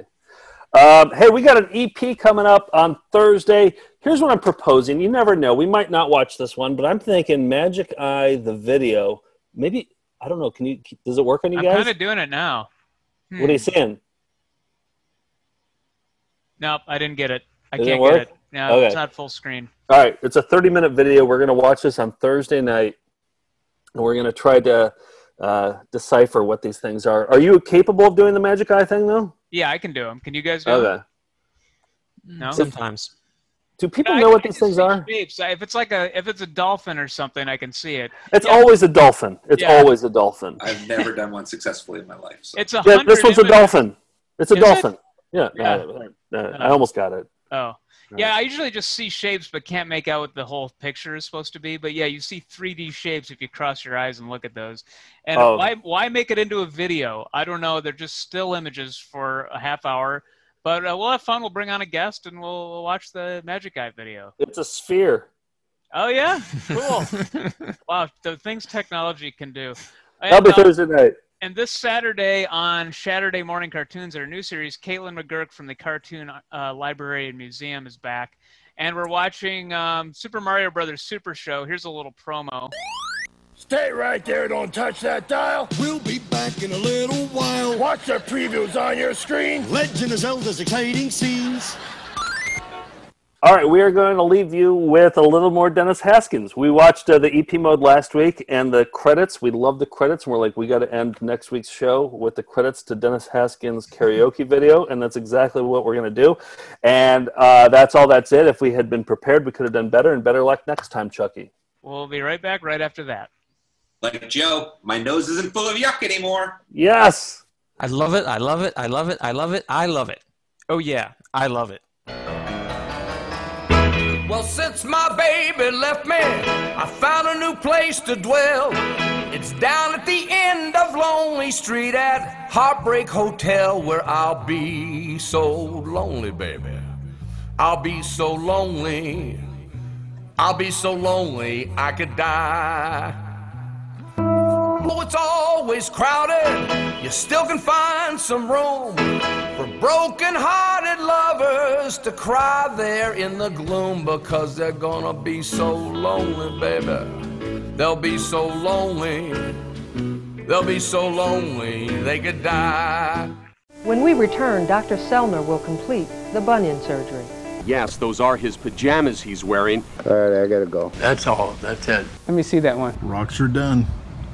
S2: Um, hey, we got an EP coming up on Thursday. Here's what I'm proposing. You never know. We might not watch this one, but I'm thinking Magic Eye, the video. Maybe I don't know. Can you? Does it work on you guys?
S3: I'm kind of doing it now.
S2: What are you saying?
S3: Nope, I didn't get it. I
S2: Didn't
S3: can't
S2: work?
S3: get it. No,
S2: Okay.
S3: it's not full screen.
S2: All right, it's a 30 minute video. We're going to watch this on Thursday night, and we're going to try to uh, decipher what these things are. Are you capable of doing the Magic Eye thing, though?
S3: Yeah, I can do them. Can you guys do 'em?
S2: Okay.
S3: No.
S8: Sometimes.
S2: Do people
S3: I-
S2: know what
S3: can
S2: these things are?
S3: Shapes. If it's like a if it's a dolphin or something, I can see it.
S2: It's
S3: Yeah.
S2: always a dolphin. It's
S3: Yeah.
S2: always a dolphin.
S4: I've never done one successfully in my life. So.
S3: It's a
S2: Yeah, this one's a dolphin. It's a
S3: Is it?
S2: dolphin. Yeah,
S3: Yeah.
S2: uh, uh, I almost got it.
S3: Oh, yeah. I usually just see shapes, but can't make out what the whole picture is supposed to be. But yeah, you see 3D shapes if you cross your eyes and look at those. And
S2: Oh.
S3: why why make it into a video? I don't know. They're just still images for a half hour. But uh, we'll have fun. We'll bring on a guest and we'll, we'll watch the Magic Eye video.
S2: It's a sphere.
S3: Oh yeah, cool. wow, the things technology can do.
S2: That'll be
S3: And, uh,
S2: Thursday night.
S3: And this Saturday on Saturday Morning Cartoons, our new series, Caitlin McGurk from the Cartoon uh, Library and Museum is back. And we're watching um, Super Mario Brothers Super Show. Here's a little promo.
S15: Stay right there, don't touch that dial. We'll be back in a little while. Watch the previews on your screen. Legend of Zelda's exciting scenes.
S2: All right, we are going to leave you with a little more Dennis Haskins. We watched uh, the EP mode last week and the credits. We love the credits, and we're like, we got to end next week's show with the credits to Dennis Haskins' karaoke video, and that's exactly what we're going to do. And uh, that's all. That's it. If we had been prepared, we could have done better, and better luck next time, Chucky.
S3: We'll be right back right after that.
S4: Like Joe, my nose isn't full of yuck anymore.
S2: Yes.
S8: I love it. I love it. I love it. I love it. I love it. Oh yeah, I love it.
S38: Well, since my baby left me, I found a new place to dwell. It's down at the end of Lonely Street at Heartbreak Hotel, where I'll be so lonely, baby. I'll be so lonely. I'll be so lonely I could die. It's always crowded. You still can find some room for broken-hearted lovers to cry there in the gloom because they're gonna be so lonely, baby. They'll be so lonely. They'll be so lonely they could die.
S32: When we return, Dr. Selner will complete the bunion surgery.
S35: Yes, those are his pajamas he's wearing.
S33: All right, I gotta go.
S35: That's all. That's it.
S33: Let me see that one.
S15: Rocks are done.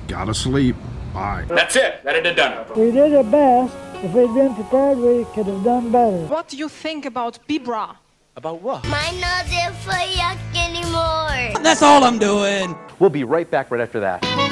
S15: Gotta sleep. Bye.
S38: That's it. That it done. it.
S21: We did our best. If we'd been prepared, we could have done better.
S39: What do you think about Bibra?
S38: About what?
S22: My nose isn't for yuck anymore.
S29: That's all I'm doing.
S28: We'll be right back right after that.